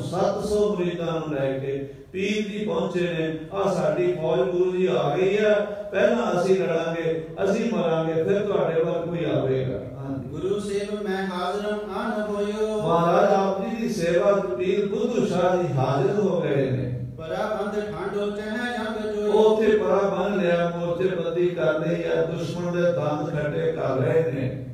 700 ਮੁਰੀਦਾਂ ਨੂੰ ਲੈ ਕੇ ਪੀਰ ਜੀ ਪਹੁੰਚੇ ਨੇ। ਆ ਸਾਡੀ ਫੌਜ ਗੁਰੂ ਜੀ ਆ ਗਈ ਆ। ਪਹਿਲਾਂ ਅਸੀਂ ਲੜਾਂਗੇ ਅਸੀਂ ਮਰਾਂਗੇ ਫਿਰ ਤੁਹਾਡੇ ਵੱਲ ਕੋਈ ਆਵੇਗਾ। ਗੁਰੂ ਸੇਵ ਮੈਂ ਹਾਜ਼ਰਮ ਆਨ ਹੋਇਓ। ਮਹਾਰਾਜ ਆਪ ਜੀ ਦੀ ਸੇਵਾ ਪੀਰ ਬੁੱਧੂ ਸ਼ਾਹ ਜੀ ਹਾਜ਼ਰ ਹੋ ਗਏ ਨੇ। ਪਰਾ ਬੰਦ ਠਾਂਡੋ ਚਹਿ ਜੰਗ ਉਹ ਉੱਥੇ ਪਰਾ ਬੰਨ ਲਿਆ ਮੋਰਚੇ ਬੰਦੀ ਕਰ ਹੈ ਦੁਸ਼ਮਣ ਦੇ ਦੰਦ ਖੱਟੇ ਕਰ ਰਹੇ ਨੇ।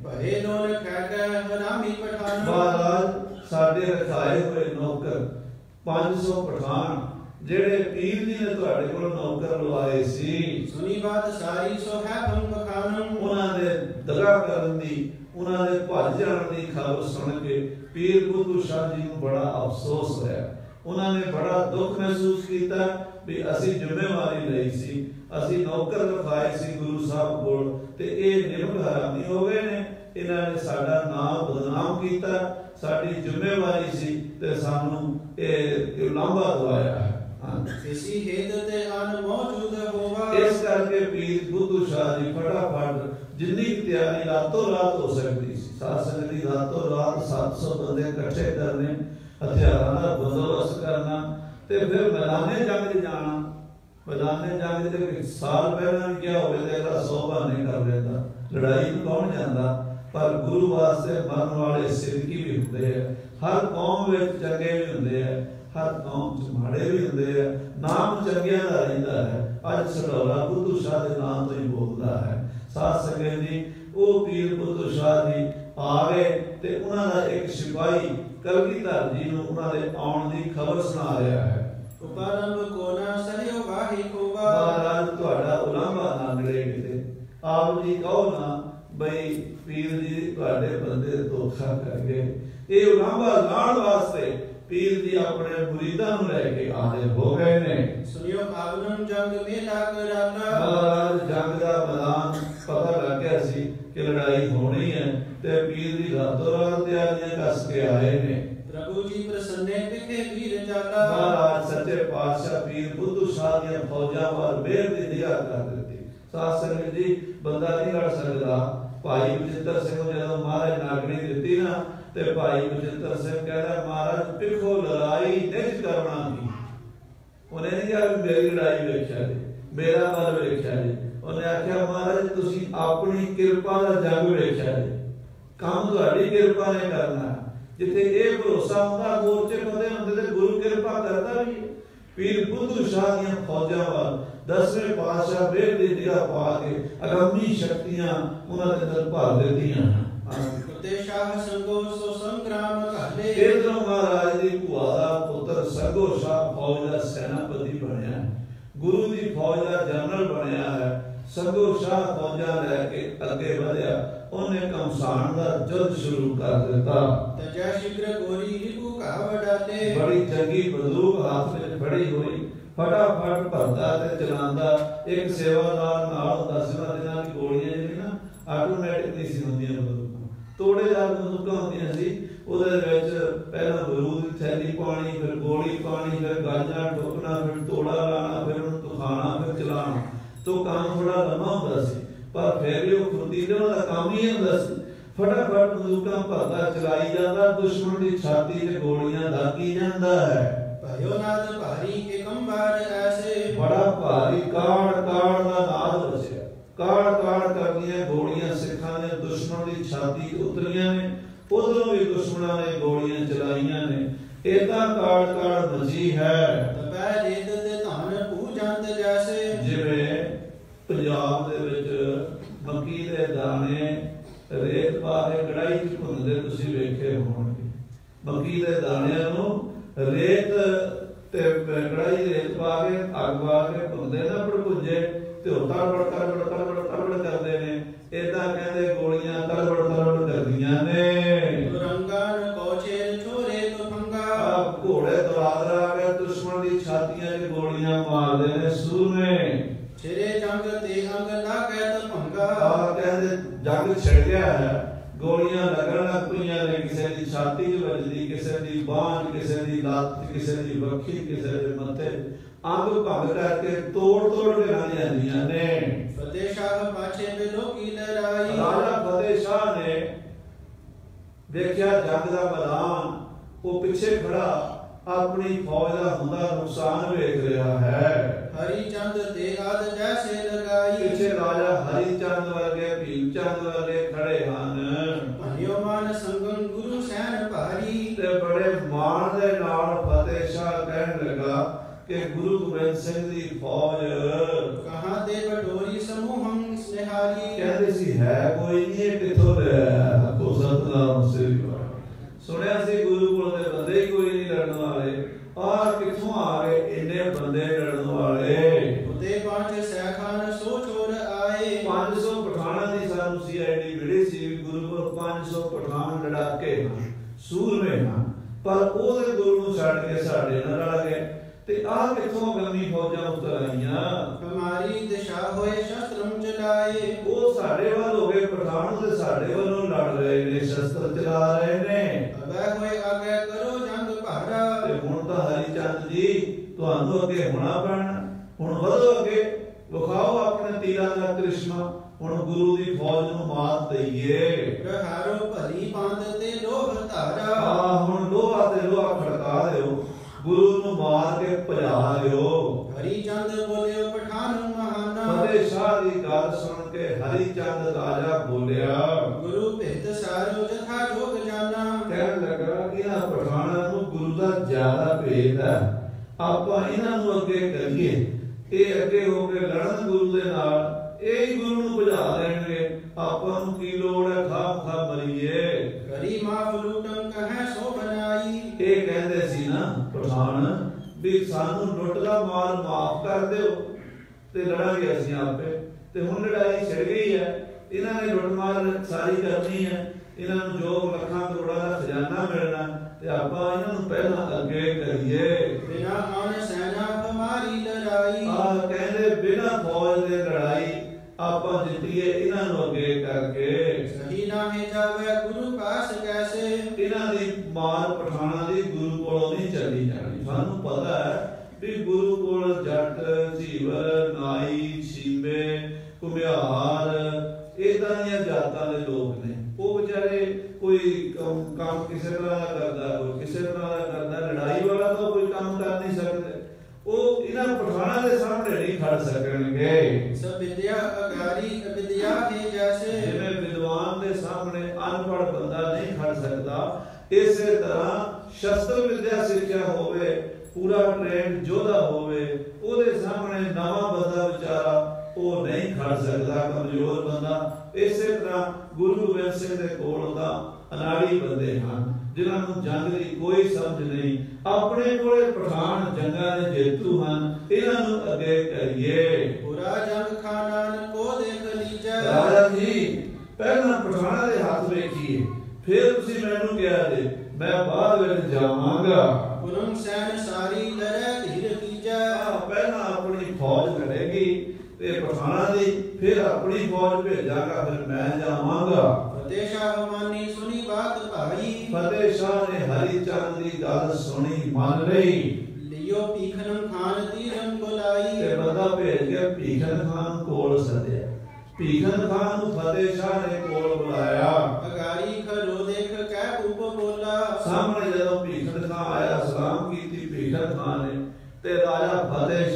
500 ਪਠਾਨ ਜਿਹੜੇ ਪੀਰ ਜੀ ਨੇ ਤੁਹਾਡੇ ਕੋਲ ਨੌਕਰ ਲਵਾਏ ਸੀ। ਸੁਨੀ ਬਾਤ ਸਾਰੀ ਸੋ ਹੈ ਭੰਗ ਖਾਨਮ ਉਹਨਾਂ ਦੇ ਦਗਾ ਕਰਨ ਦੀ ਉਹਨਾਂ ਦੇ ਭੱਜ ਜਾਣ ਦੀ ਖਬਰ ਸੁਣ ਕੇ ਪੀਰ ਬੁੱਧੂ ਸ਼ਾਹ ਜੀ ਨੂੰ ਬੜਾ ਅਫਸੋਸ ਹੋਇਆ। ਉਹਨਾਂ ਨੇ ਬੜਾ ਦੁੱਖ ਮਹਿਸੂਸ ਕੀਤਾ ਵੀ ਅਸੀਂ ਜ਼ਿੰਮੇਵਾਰੀ ਲਈ ਸੀ ਅਸੀਂ ਨੌਕਰ ਰਖਾਏ ਸੀ ਗੁਰੂ ਸਾਹਿਬ ਕੋਲ ਤੇ ਇਹ ਨਿਰਭ ਹਰਾਮੀ ਹੋ ਗਏ ਨੇ। ਇਹਨਾਂ ਨੇ ਸਾਡਾ ਨਾਮ ਬਦਨਾਮ ਕੀਤਾ ਸਾਡੀ ਜ਼ਿੰਮੇਵਾਰੀ ਸੀ ਤੇ ਸਾਨੂੰ ਇਹ ਇਹ ਲਾਂਭਾ ਦਵਾਇਆ ਹੈ। ਹਾਂਜੀ। ਇਸੀ ਹੇਤ ਤੇ ਅਨ ਮੌਜੂਦ ਹੋਵਾ। ਇਸ ਕਰਕੇ ਪੀਰ ਬੁੱਧੂ ਸ਼ਾਹ ਜੀ ਫਟਾਫਟ ਜਿੰਨੀ ਤਿਆਰੀ ਰਾਤੋਂ ਰਾਤ ਹੋ ਸਕਦੀ ਸੀ ਸਾਸਨ ਦੀ ਰਾਤੋਂ ਰਾਤ 700 ਬੰਦੇ ਇਕੱਠੇ ਕਰਨੇ ਹਥਿਆਰਾਂ ਦਾ ਬੰਦੋਬਸਤ ਕਰਨਾ ਤੇ ਫਿਰ ਮੈਦਾਨੇ ਜੰਗ 'ਚ ਜਾਣਾ। ਮੈਦਾਨੇ ਜੰਗ ਦੇ ਵਿੱਚ ਸਾਲ ਪਹਿਲਾਂ ਕਿਹਾ ਹੋਵੇ ਤੇ ਅਗਲਾ 100 ਬਹਾਨੇ ਕਰ ਲੈਂਦਾ ਲੜਾਈ ਨੂੰ ਕੌਣ ਜਾਂਦਾ ਪਰ ਗੁਰੂ ਵਾਸਤੇ ਮਰਨ ਵਾਲੇ ਸਿਰਕੀ ਵੀ ਹੁੰਦੇ ਆ। ਹਰ ਕੌਮ ਵਿੱਚ ਚੰਗੇ ਵੀ ਹੁੰਦੇ ਆ ਹਰ ਕੌਮ ਚ ਮਾੜੇ ਵੀ ਹੁੰਦੇ ਆ। ਨਾਮ ਚੰਗਿਆਂ ਦਾ ਰਹਿੰਦਾ ਹੈ ਅੱਜ ਸੜੌਲਾ ਬੁੱਧੂ ਸ਼ਾਹ ਦੇ ਨਾਮ ਤੋਂ ਹੀ ਬੋਲਦਾ ਹੈ। ਸਾਧ ਸੰਗਤ ਜੀ ਉਹ ਪੀਰ ਬੁੱਧੂ ਸ਼ਾਹ ਜੀ ਆ ਗਏ ਤੇ ਉਹਨਾਂ ਦਾ ਇੱਕ ਸਿਪਾਹੀ ਕਲਗੀਧਰ ਜੀ ਨੂੰ ਉਹਨਾਂ ਦੇ ਆਉਣ ਦੀ ਖਬਰ ਸੁਣਾ ਰਿਹਾ ਹੈ। ਉਪਰੰਭ ਕੋਨਾ ਸਹਿਓ ਵਾਹੀ ਖੋਵਾ। ਮਹਾਰਾਜ ਤੁਹਾਡਾ ਉਲਾਮਾ ਨਾ ਮਿਲੇ ਕਿਤੇ। ਆਪ ਜੀ ਕਹੋ ਨਾ ਬਈ ਪੀਰ ਜੀ ਤੁਹਾਡੇ ਬੰਦੇ ਧੋਖਾ ਕਰ ਗਏ ਇਹ ਉਲਾਮਾ ਲਾਣ ਵਾਸਤੇ ਪੀਰ ਜੀ ਆਪਣੇ ਮੁਰੀਦਾਂ ਨੂੰ ਲੈ ਕੇ ਹਾਜ਼ਰ ਹੋ ਗਏ ਨੇ ਸੁਨਿਓ ਆਵਨਮ ਜੰਗ ਮੇਲਾ ਕਰਾਲਾ ਮਹਾਰਾਜ ਜੰਗ ਦਾ ਮੈਦਾਨ ਪਤਾ ਲੱਗ ਗਿਆ ਸੀ ਕਿ ਲੜਾਈ ਹੋਣੀ ਹੈ ਤੇ ਪੀਰ ਜੀ ਰਾਤੋਂ ਰਾਤ ਤਿਆਰੀਆਂ ਕੱਸ ਕੇ ਆਏ ਨੇ ਪ੍ਰਭੂ ਜੀ ਪ੍ਰਸੰਨੇ ਵਿਖੇ ਵੀਰ ਜਾਲਾ ਮਹਾਰਾਜ ਸੱਚੇ ਪਾਤਸ਼ਾਹ ਪੀਰ ਬੁੱਧੂ ਸ਼ਾਹ ਦੀਆਂ ਫੌਜਾਂ ਵੱਲ ਮਿਹਰ ਦੀ ਨਿਗਾਹ ਕਰ ਦਿੱਤੀ ਸਾਧ ਸੰਗਤ ਜੀ ਬੰਦਾ ਨਹੀਂ ਲੜ ਸਕਦਾ ਭਾਈ ਬਚਿੱਤਰ ਸਿੰਘ ਜਦੋਂ ਮਹਾਰਾਜ ਨਾਗਣੀ ਦਿੱਤੀ ਨਾ, ਤੇ ਭਾਈ ਬਚਿੱਤਰ ਸਿੰਘ ਕਹਿੰਦਾ ਵੇਖੋ ਲੜਾਈ ਨਿਜ ਕਰਨਾ ਦੀ ਉਹਨੇ ਨਹੀਂ ਕਿਹਾ ਮੇਰੀ ਲੜਾਈ ਵੇਖਿਆ ਜੀ ਮੇਰਾ ਬਲ ਵੇਖਿਆ ਜੀ ਉਹਨੇ ਆਖਿਆ, ਮਹਾਰਾਜ, ਤੁਸੀਂ ਆਪਣੀ ਕਿਰਪਾ ਦਾ ਜੰਗ ਵੇਖਿਆ ਜੀ ਕੰਮ ਤੁਹਾਡੀ ਕਿਰਪਾ ਨੇ ਕਰਨਾ। ਜਿੱਥੇ ਇਹ ਭਰੋਸਾ ਹੁੰਦਾ, ਮੋਰਚੇ ਬੰਦੇ ਹੁੰਦੇ ਤੇ ਗੁਰੂ ਕਿਰਪਾ ਕਰਦਾ ਵੀ ਹੈ। ਪੀਰ ਬੁੱਧੂ ਸ਼ਾਹ ਦੀਆਂ ਫੌਜਾਂ ਵੱਲ ਦਸਵੇਂ ਪਾਤਸ਼ਾਹ ਵੇਦ ਦੀ ਨਿਗਾਹ ਪਾ ਕੇ ਅਗੰਮੀ ਸ਼ਕਤੀਆਂ ਉਹਨਾਂ ਦੇ ਅੰਦਰ ਭਰ ਦਿੱਤੀਆਂ ਹਨ। ਸ਼ਾਹ ਸੰਗੋ ਸੋ ਸੰਗਰਾਮ ਮਹਾਰਾਜ ਦੀ ਭੂਆ ਦਾ ਪੁੱਤਰ ਸੰਗੋ ਸ਼ਾਹ ਫੌਜ ਦਾ ਸੈਨਾਪਤੀ ਬਣਿਆ। ਗੁਰੂ ਦੀ ਫੌਜ ਦਾ ਜਨਰਲ ਬਣਿਆ ਹੈ ਸੰਗੋ ਸ਼ਾਹ ਫੌਜਾਂ ਲੈ ਕੇ ਅੱਗੇ ਵਧਿਆ ਉਹਨੇ ਕਮਸਾਨ ਦਾ ਜੁੱਧ ਸ਼ੁਰੂ ਕਰ ਦਿੱਤਾ। ਤਜਾ ਸ਼ਿਕਰ ਗੋਰੀ ਰਿਪੂ ਕਾਵ ਡਾਲੇ। ਬੜੀ ਚੰਗੀ ਬੰਦੂਕ ਹੱਥ ਵਿੱਚ ਫੜੀ ਹੋਈ। ਫਟਾਫਟ ਭਰਦਾ ਤੇ ਚਲਾਉਂਦਾ, ਇੱਕ ਸੇਵਾਦਾਰ ਨਾਲ ਹੁੰਦਾ ਸੀ ਉਹਨਾਂ ਦਿਨਾਂ ਦੀ ਗੋਲੀਆਂ ਜਿਹੜੀਆਂ ਨਾ ਆਟੋਮੈਟਿਕ ਨਹੀਂ ਸੀ ਹੁੰਦੀਆਂ ਬੰਦੂਕਾਂ ਤੋੜੇਦਾਰ ਬੰਦੂਕਾਂ ਹੁੰਦੀਆਂ ਸੀ, ਉਹਦੇ ਵਿੱਚ ਪਹਿਲਾਂ ਬਰੂਦ ਦੀ ਥੈਲੀ ਪਾਣੀ ਫਿਰ ਗੋਲੀ ਪਾਣੀ ਫਿਰ ਗਾਜਾ ਠੋਕਣਾ ਫਿਰ ਤੋੜਾ ਲਾਣਾ ਫਿਰ ਉਹਨੂੰ ਤੁਖਾਣਾ ਫਿਰ ਚਲਾਉਣਾ। ਤੋਂ ਕੰਮ ਥੋੜਾ ਲੰਮਾ ਹੁੰਦਾ ਸੀ, ਪਰ ਫਿਰ ਵੀ ਉਹ ਫੁਰਤੀਲੇ ਦਾ ਕੰਮ ਹੀ ਹੁੰਦਾ ਸੀ। ਫਟਾਫਟ ਬੰਦੂਕਾਂ ਭਰਦਾ, ਚਲਾਈ ਜਾਂਦਾ, ਦੁਸ਼ਮਣ ਦੀ ਛਾਤੀ ਤੇ ਗੋਲੀਆਂ ਦਾਗੀ ਜਾਂਦਾ ਹੈ। ਭਇਓ ਨਾਦ ਭਾਰੀ ਕੇ ਕੰਬਾਰ ਐਸੇ। ਬੜਾ ਭਾਰੀ ਕਾੜ ਕਾੜ ਦਾ ਨਾਦ ਵਸਿਆ ਕਾੜ ਕਾੜ ਕਰਦੀਆਂ ਗੋਲੀਆਂ ਸਿੱਖਾਂ ਦੇ ਦੁਸ਼ਮਣ ਦੀ ਛਾਤੀ ਉਤਰੀਆਂ ਨੇ ਉਧਰੋਂ ਵੀ ਦੁਸ਼ਮਣਾਂ ਨੇ ਗੋਲੀਆਂ ਚਲਾਈਆਂ ਨੇ। ਏਦਾਂ ਕਾੜ ਕਾੜ ਮਚੀ ਹੈ। ਤਪੈ ਰੇਤ ਤੇ ਧਨ ਪੂਜੰਤ ਜੈਸੇ। ਜਿਵੇਂ ਪੰਜਾਬ ਦੇ ਵਿੱਚ ਮੱਕੀ ਦੇ ਦਾਣੇ ਰੇਤ ਪਾ ਕੇ ਕੜਾਈ 'ਚ ਭੁੰਨਦੇ ਤੁਸੀਂ ਵੇਖੇ ਹੋਣਗੇ। ਮੱਕੀ ਦੇ ਦਾਣਿਆਂ ਨੂੰ ਰੇਤ ਤੇ ਕੜਾਈ 'ਚ ਰੇਤ ਪਾ ਕੇ, ਅੱਗ ਪਾ ਕੇ, ਭੁੰਨਦੇ ਨਾ ਭੜਪੁੰਜੇ ਤੇ ਉਹ ਤੜਬੜ ਤੜਬੜ ਤੜਬੜ ਤੜਬੜ ਕਰਦੇ ਨੇ। ਇਦਾਂ ਕਹਿੰਦੇ ਦੀ ਵੱਖੀ ਕਿਸੇ ਦੇ ਮੱਥੇ? ਅੰਗ ਭੰਗ ਕਰਕੇ ਤੋੜ ਤੋੜ ਕੇ ਲੰਘ ਜਾਂਦੀਆਂ ਨੇ। ਫਤਿਹ ਸ਼ਾਹ ਪਾਛੇ ਬਿਲੋ ਕੀ ਲੜਾਈ ਰਾਜਾ ਫਤਿਹ ਸ਼ਾਹ ਨੇ ਵੇਖਿਆ ਜੰਗ ਦਾ ਮੈਦਾਨ ਉਹ ਪਿੱਛੇ ਖੜਾ ਆਪਣੀ ਫੌਜ ਦਾ ਹੁੰਦਾ ਨੁਕਸਾਨ ਵੇਖ ਰਿਹਾ ਹੈ। ਹਰੀ ਚੰਦ ਤੇ ਆਦ ਜੈਸੇ ਲਗਾਈ। ਪਿੱਛੇ ਰਾਜਾ ਹਰੀ ਚੰਦ ਵਰਗੇ ਭੀਮ ਚੰਦ ਵਰਗੇ ਸਿੰਘ ਦੀ ਫੌਜ। ਕਹਾਂ ਦੇ ਬਟੋਰੀ ਸਮੂਹੰ ਨਿਹਾਰੀ ਕਹਿੰਦੇ ਸੀ ਹੈ ਕੋਈ ਨਹੀਂ ਇਹ ਕਿੱਥੋਂ ਲਿਆ ਕੋ ਸਤਨਾਮ ਸ੍ਰੀ ਸੁਣਿਆ ਸੀ ਗੁਰੂ ਕੋਲ ਦੇ ਬੰਦੇ ਹੀ ਕੋਈ ਨਹੀਂ ਲੜਨ ਵਾਲੇ। ਆ ਕਿੱਥੋਂ ਆ ਗਏ ਇੰਨੇ ਬੰਦੇ ਲੜਨ ਵਾਲੇ? ਉਤੇ ਪੰਜ ਸੈਖਾਨ ਸੋ ਚੋਰ ਆਏ। 500 ਪਠਾਨਾਂ ਦੀ ਸਾਨੂੰ ਸੀਆਈਡੀ ਮਿਲੀ ਸੀ ਗੁਰੂ ਕੋਲ 500 ਪਠਾਨ ਲੜਾਕੇ ਸੂਰਮੇ ਹਨ। ਪਰ ਉਹਦੇ ਗੁਰੂ ਨੂੰ ਛੱਡ ਕੇ ਸਾਡੇ ਨਾਲ ਰਲ ਗਏ। ਤੇ ਆਹ ਕਿੱਥੋਂ ਗੰਮੀ ਫੌਜਾਂ ਉਤਰ ਆਈਆਂ ਹਮਾਰੀ ਦਿਸ਼ਾ ਹੋਏ ਸ਼ਸਤਰਮ ਚਲਾਏ। ਉਹ ਸਾਡੇ ਵੱਲ ਹੋ ਗਏ ਪਠਾਨ ਤੇ ਸਾਡੇ ਵੱਲੋਂ ਲੜ ਰਹੇ ਨੇ ਸ਼ਸਤਰ ਚਲਾ ਰਹੇ ਨੇ। ਅਬੈ ਹੋਏ ਆਗੇ ਕਰੋ ਜੰਗ ਭਾਰਾ। ਤੇ ਹੁਣ ਤਾਂ ਹਰੀ ਚੰਦ ਜੀ ਤੁਹਾਨੂੰ ਅੱਗੇ ਹੋਣਾ ਪੈਣਾ। ਹੁਣ ਵਧੋ ਅੱਗੇ ਵਿਖਾਓ ਆਪਣੇ ਤੀਰਾਂ ਦਾ ਕ੍ਰਿਸ਼ਮਾ। ਹੁਣ ਗੁਰੂ ਦੀ ਫੌਜ ਨੂੰ ਮਾਤ ਦਈਏ। ਪ੍ਰਹਾਰੋ ਭਲੀ ਪੰਦ ਤੇ ਲੋਭ ਧਾਰਾ। ਆ ਹੁਣ ਲੋਹਾ ਤੇ ਲੋਹਾ ਖੜਕਾ ਦਿਓ। ਗੁਰੂ ਨੂੰ ਮਾਰ ਕੇ ਭਜਾ ਦਿਓ ਹਰੀ ਚੰਦ ਬੋਲਿਓ ਪਠਾਨ ਮਹਾਨਾ। ਫਤਿਹ ਸ਼ਾਹ ਦੀ ਗੱਲ ਸੁਣ ਕੇ ਹਰੀ ਚੰਦ ਰਾਜਾ ਬੋਲਿਆ। ਗੁਰੂ ਭਿਤ ਸਾਰੋ ਜਥਾ ਜੋਗ ਜਾਨਾ। ਕਹਿਣ ਲੱਗਾ ਕਿ ਇਹਨਾਂ ਪਠਾਨਾਂ ਨੂੰ ਗੁਰੂ ਦਾ ਜ਼ਿਆਦਾ ਭੇਦ ਹੈ। ਆਪਾਂ ਇਹਨਾਂ ਨੂੰ ਅੱਗੇ ਕਰੀਏ। ਇਹ ਅੱਗੇ ਹੋ ਕੇ ਲੜਨ ਗੁਰੂ ਦੇ ਨਾਲ। ਇਹ ਹੀ ਗੁਰੂ ਨੂੰ ਭਜਾ ਦੇਣਗੇ ਆਪਾਂ ਨੂੰ ਕੀ ਲੋੜ ਹੈ? ਖਾਮ ਖਾ ਮਰੀਏ। ਕਰੀ ਮਾਫ ਲੂਟਮ ਕਹੈ ਸੋ ਬਨਾਈ। ਇਹ ਕਹਿੰਦੇ ਸੀ ਨਾ ਪਠਾਨ ਵੀ ਸਾਨੂੰ ਲੁੱਟ ਦਾ ਮਾਲ ਮਾਫ ਕਰ ਦਿਓ ਤੇ ਲੜਾਂਗੇ ਅਸੀਂ ਆਪੇ। ਤੇ ਹੁਣ ਲੜਾਈ ਛਿੜ ਗਈ ਹੈ। ਇਹਨਾਂ ਨੇ ਲੁੱਟ ਮਾਰ ਸਾਰੀ ਕਰਨੀ ਹੈ। ਇਹਨਾਂ ਨੂੰ ਜੋ ਲੱਖਾਂ ਕਰੋੜਾਂ ਦਾ ਖਜ਼ਾਨਾ ਮਿਲਣਾ ਤੇ ਆਪਾਂ ਇਹਨਾਂ ਨੂੰ ਪਹਿਲਾਂ ਅੱਗੇ ਕਰੀਏ। ਬਿਨਾ ਮਨ ਸੈਨਾ ਹਮਾਰੀ ਲੜਾਈ। ਆ ਕਹਿੰਦੇ ਬਿਨਾਂ ਫੌਜ ਦੇ ਲੜਾਈ ਆਪਾਂ ਜਿੱਤੀਏ ਇਹਨਾਂ ਨੂੰ ਅੱਗੇ ਕਰਕੇ। ਸਹੀ ਨਾਹੇ ਜਾਵੇ ਸਾਨੂੰ ਪਤਾ ਹੈ ਕਿ ਗੁਰੂ ਕੋਲ ਜੱਟ ਜੀਵਰ ਨਾਈ ਛੀਬੇ ਕੁਮਿਆਰ ਇਦਾਂ ਦੀਆਂ ਜਾਤਾਂ ਦੇ ਲੋਕ ਨੇ। ਉਹ ਵਿਚਾਰੇ ਕੋਈ ਕੰਮ ਕਿਸੇ ਤਰ੍ਹਾਂ ਦਾ ਕਰਦਾ ਕੋਈ ਕਿਸੇ ਤਰ੍ਹਾਂ ਦਾ ਕਰਦਾ ਲੜਾਈ ਵਾਲਾ ਤਾਂ ਕੋਈ ਕੰਮ ਕਰ ਨਹੀਂ ਸਕਦਾ। ਉਹ ਇਹਨਾਂ ਪਠਾਣਾ ਦੇ ਸਾਹਮਣੇ ਨਹੀਂ ਖੜ ਸਕਣਗੇ। ਸਭ ਵਿਦਿਆ ਅਗਾਰੀ ਵਿਦਿਆ ਦੇ ਜੈਸੇ? ਜਿਵੇਂ ਵਿਦਵਾਨ ਦੇ ਸਾਹਮਣੇ ਅਨਪੜ ਬੰਦਾ ਨਹੀਂ ਖੜ ਸਕਦਾ ਇਸੇ ਤਰ੍ਹਾਂ ਸ਼ਸਤਰ ਵਿਦਿਆ ਸਿੱਖਿਆ ਹੋਵੇ ਪੂਰਾ ਟ੍ਰੇਨਡ ਯੋਧਾ ਹੋਵੇ ਉਹਦੇ ਸਾਹਮਣੇ ਨਵਾਂ ਬੰਦਾ ਵਿਚਾਰਾ ਉਹ ਨਹੀਂ ਖੜ ਸਕਦਾ ਕਮਜ਼ੋਰ ਬੰਦਾ। ਇਸੇ ਤਰ੍ਹਾਂ ਗੁਰੂ ਗੋਬਿੰਦ ਸਿੰਘ ਦੇ ਕੋਲ ਤਾਂ ਅਨਾੜੀ ਬੰਦੇ ਹਨ ਜਿਨ੍ਹਾਂ ਨੂੰ ਜੰਗ ਦੀ ਕੋਈ ਸਮਝ ਨਹੀਂ। ਆਪਣੇ ਕੋਲੇ ਪਠਾਨ ਜੰਗਾਂ ਦੇ ਜੇਤੂ ਹਨ ਇਹਨਾਂ ਨੂੰ ਅੱਗੇ ਕਰੀਏ। ਪੁਰਾ ਜੰਗ ਖਾਨਾਨ ਕੋ ਦੇਖ ਲੀਜੈ ਰਾਜਾ ਜੀ ਪਹਿਲਾਂ ਪਠਾਣਾ ਦੇ ਹੱਥ ਵੇਖੀਏ। ਫਿਰ ਤੁਸੀਂ ਮੈਨੂੰ ਕਿਹਾ ਜੇ ਮੈਂ ਬਾਅਦ ਵਿੱਚ ਜਾਵਾਂਗਾ। ਪੁਰਮ ਸੈਨ ਸਾਰੀ ਲੜੈ ਧੀਰ ਕੀਜੈ। ਪਹਿਲਾਂ ਆਪਣੀ ਫੌਜ ਕਰੇਗੀ ਤੇ ਪਠਾਣਾ ਦੀ ਫਿਰ ਆਪਣੀ ਫੌਜ ਭੇਜਾਂਗਾ ਫਿਰ ਮੈਂ ਜਾਵਾਂਗਾ। ਫਤਿਹ ਸ਼ਾਹ ਮਾਨੀ ਸੁਨੀ ਬਾਤ ਭਾਈ। ਫਤਿਹ ਸ਼ਾਹ ਨੇ ਹਰੀ ਚੰਦ ਦੀ ਗੱਲ ਸੁਣੀ ਮੰਨ ਲਈ। ਲਿਓ ਪੀਖਨਮ ਖਾਨ ਤੀਰਮ ਬੁਲਾਈ। ਤੇ ਬੰਦਾ ਭੇਜ ਕੇ ਭੀਖਨ ਖਾਨ ਕੋਲ ਸੱਦਿਆ। ਭੀਖਨ ਖਾਨ ਨੂੰ ਫਤਿਹ ਸ਼ਾਹ ਨੇ ਕੋਲ ਬੁਲਾਇਆ।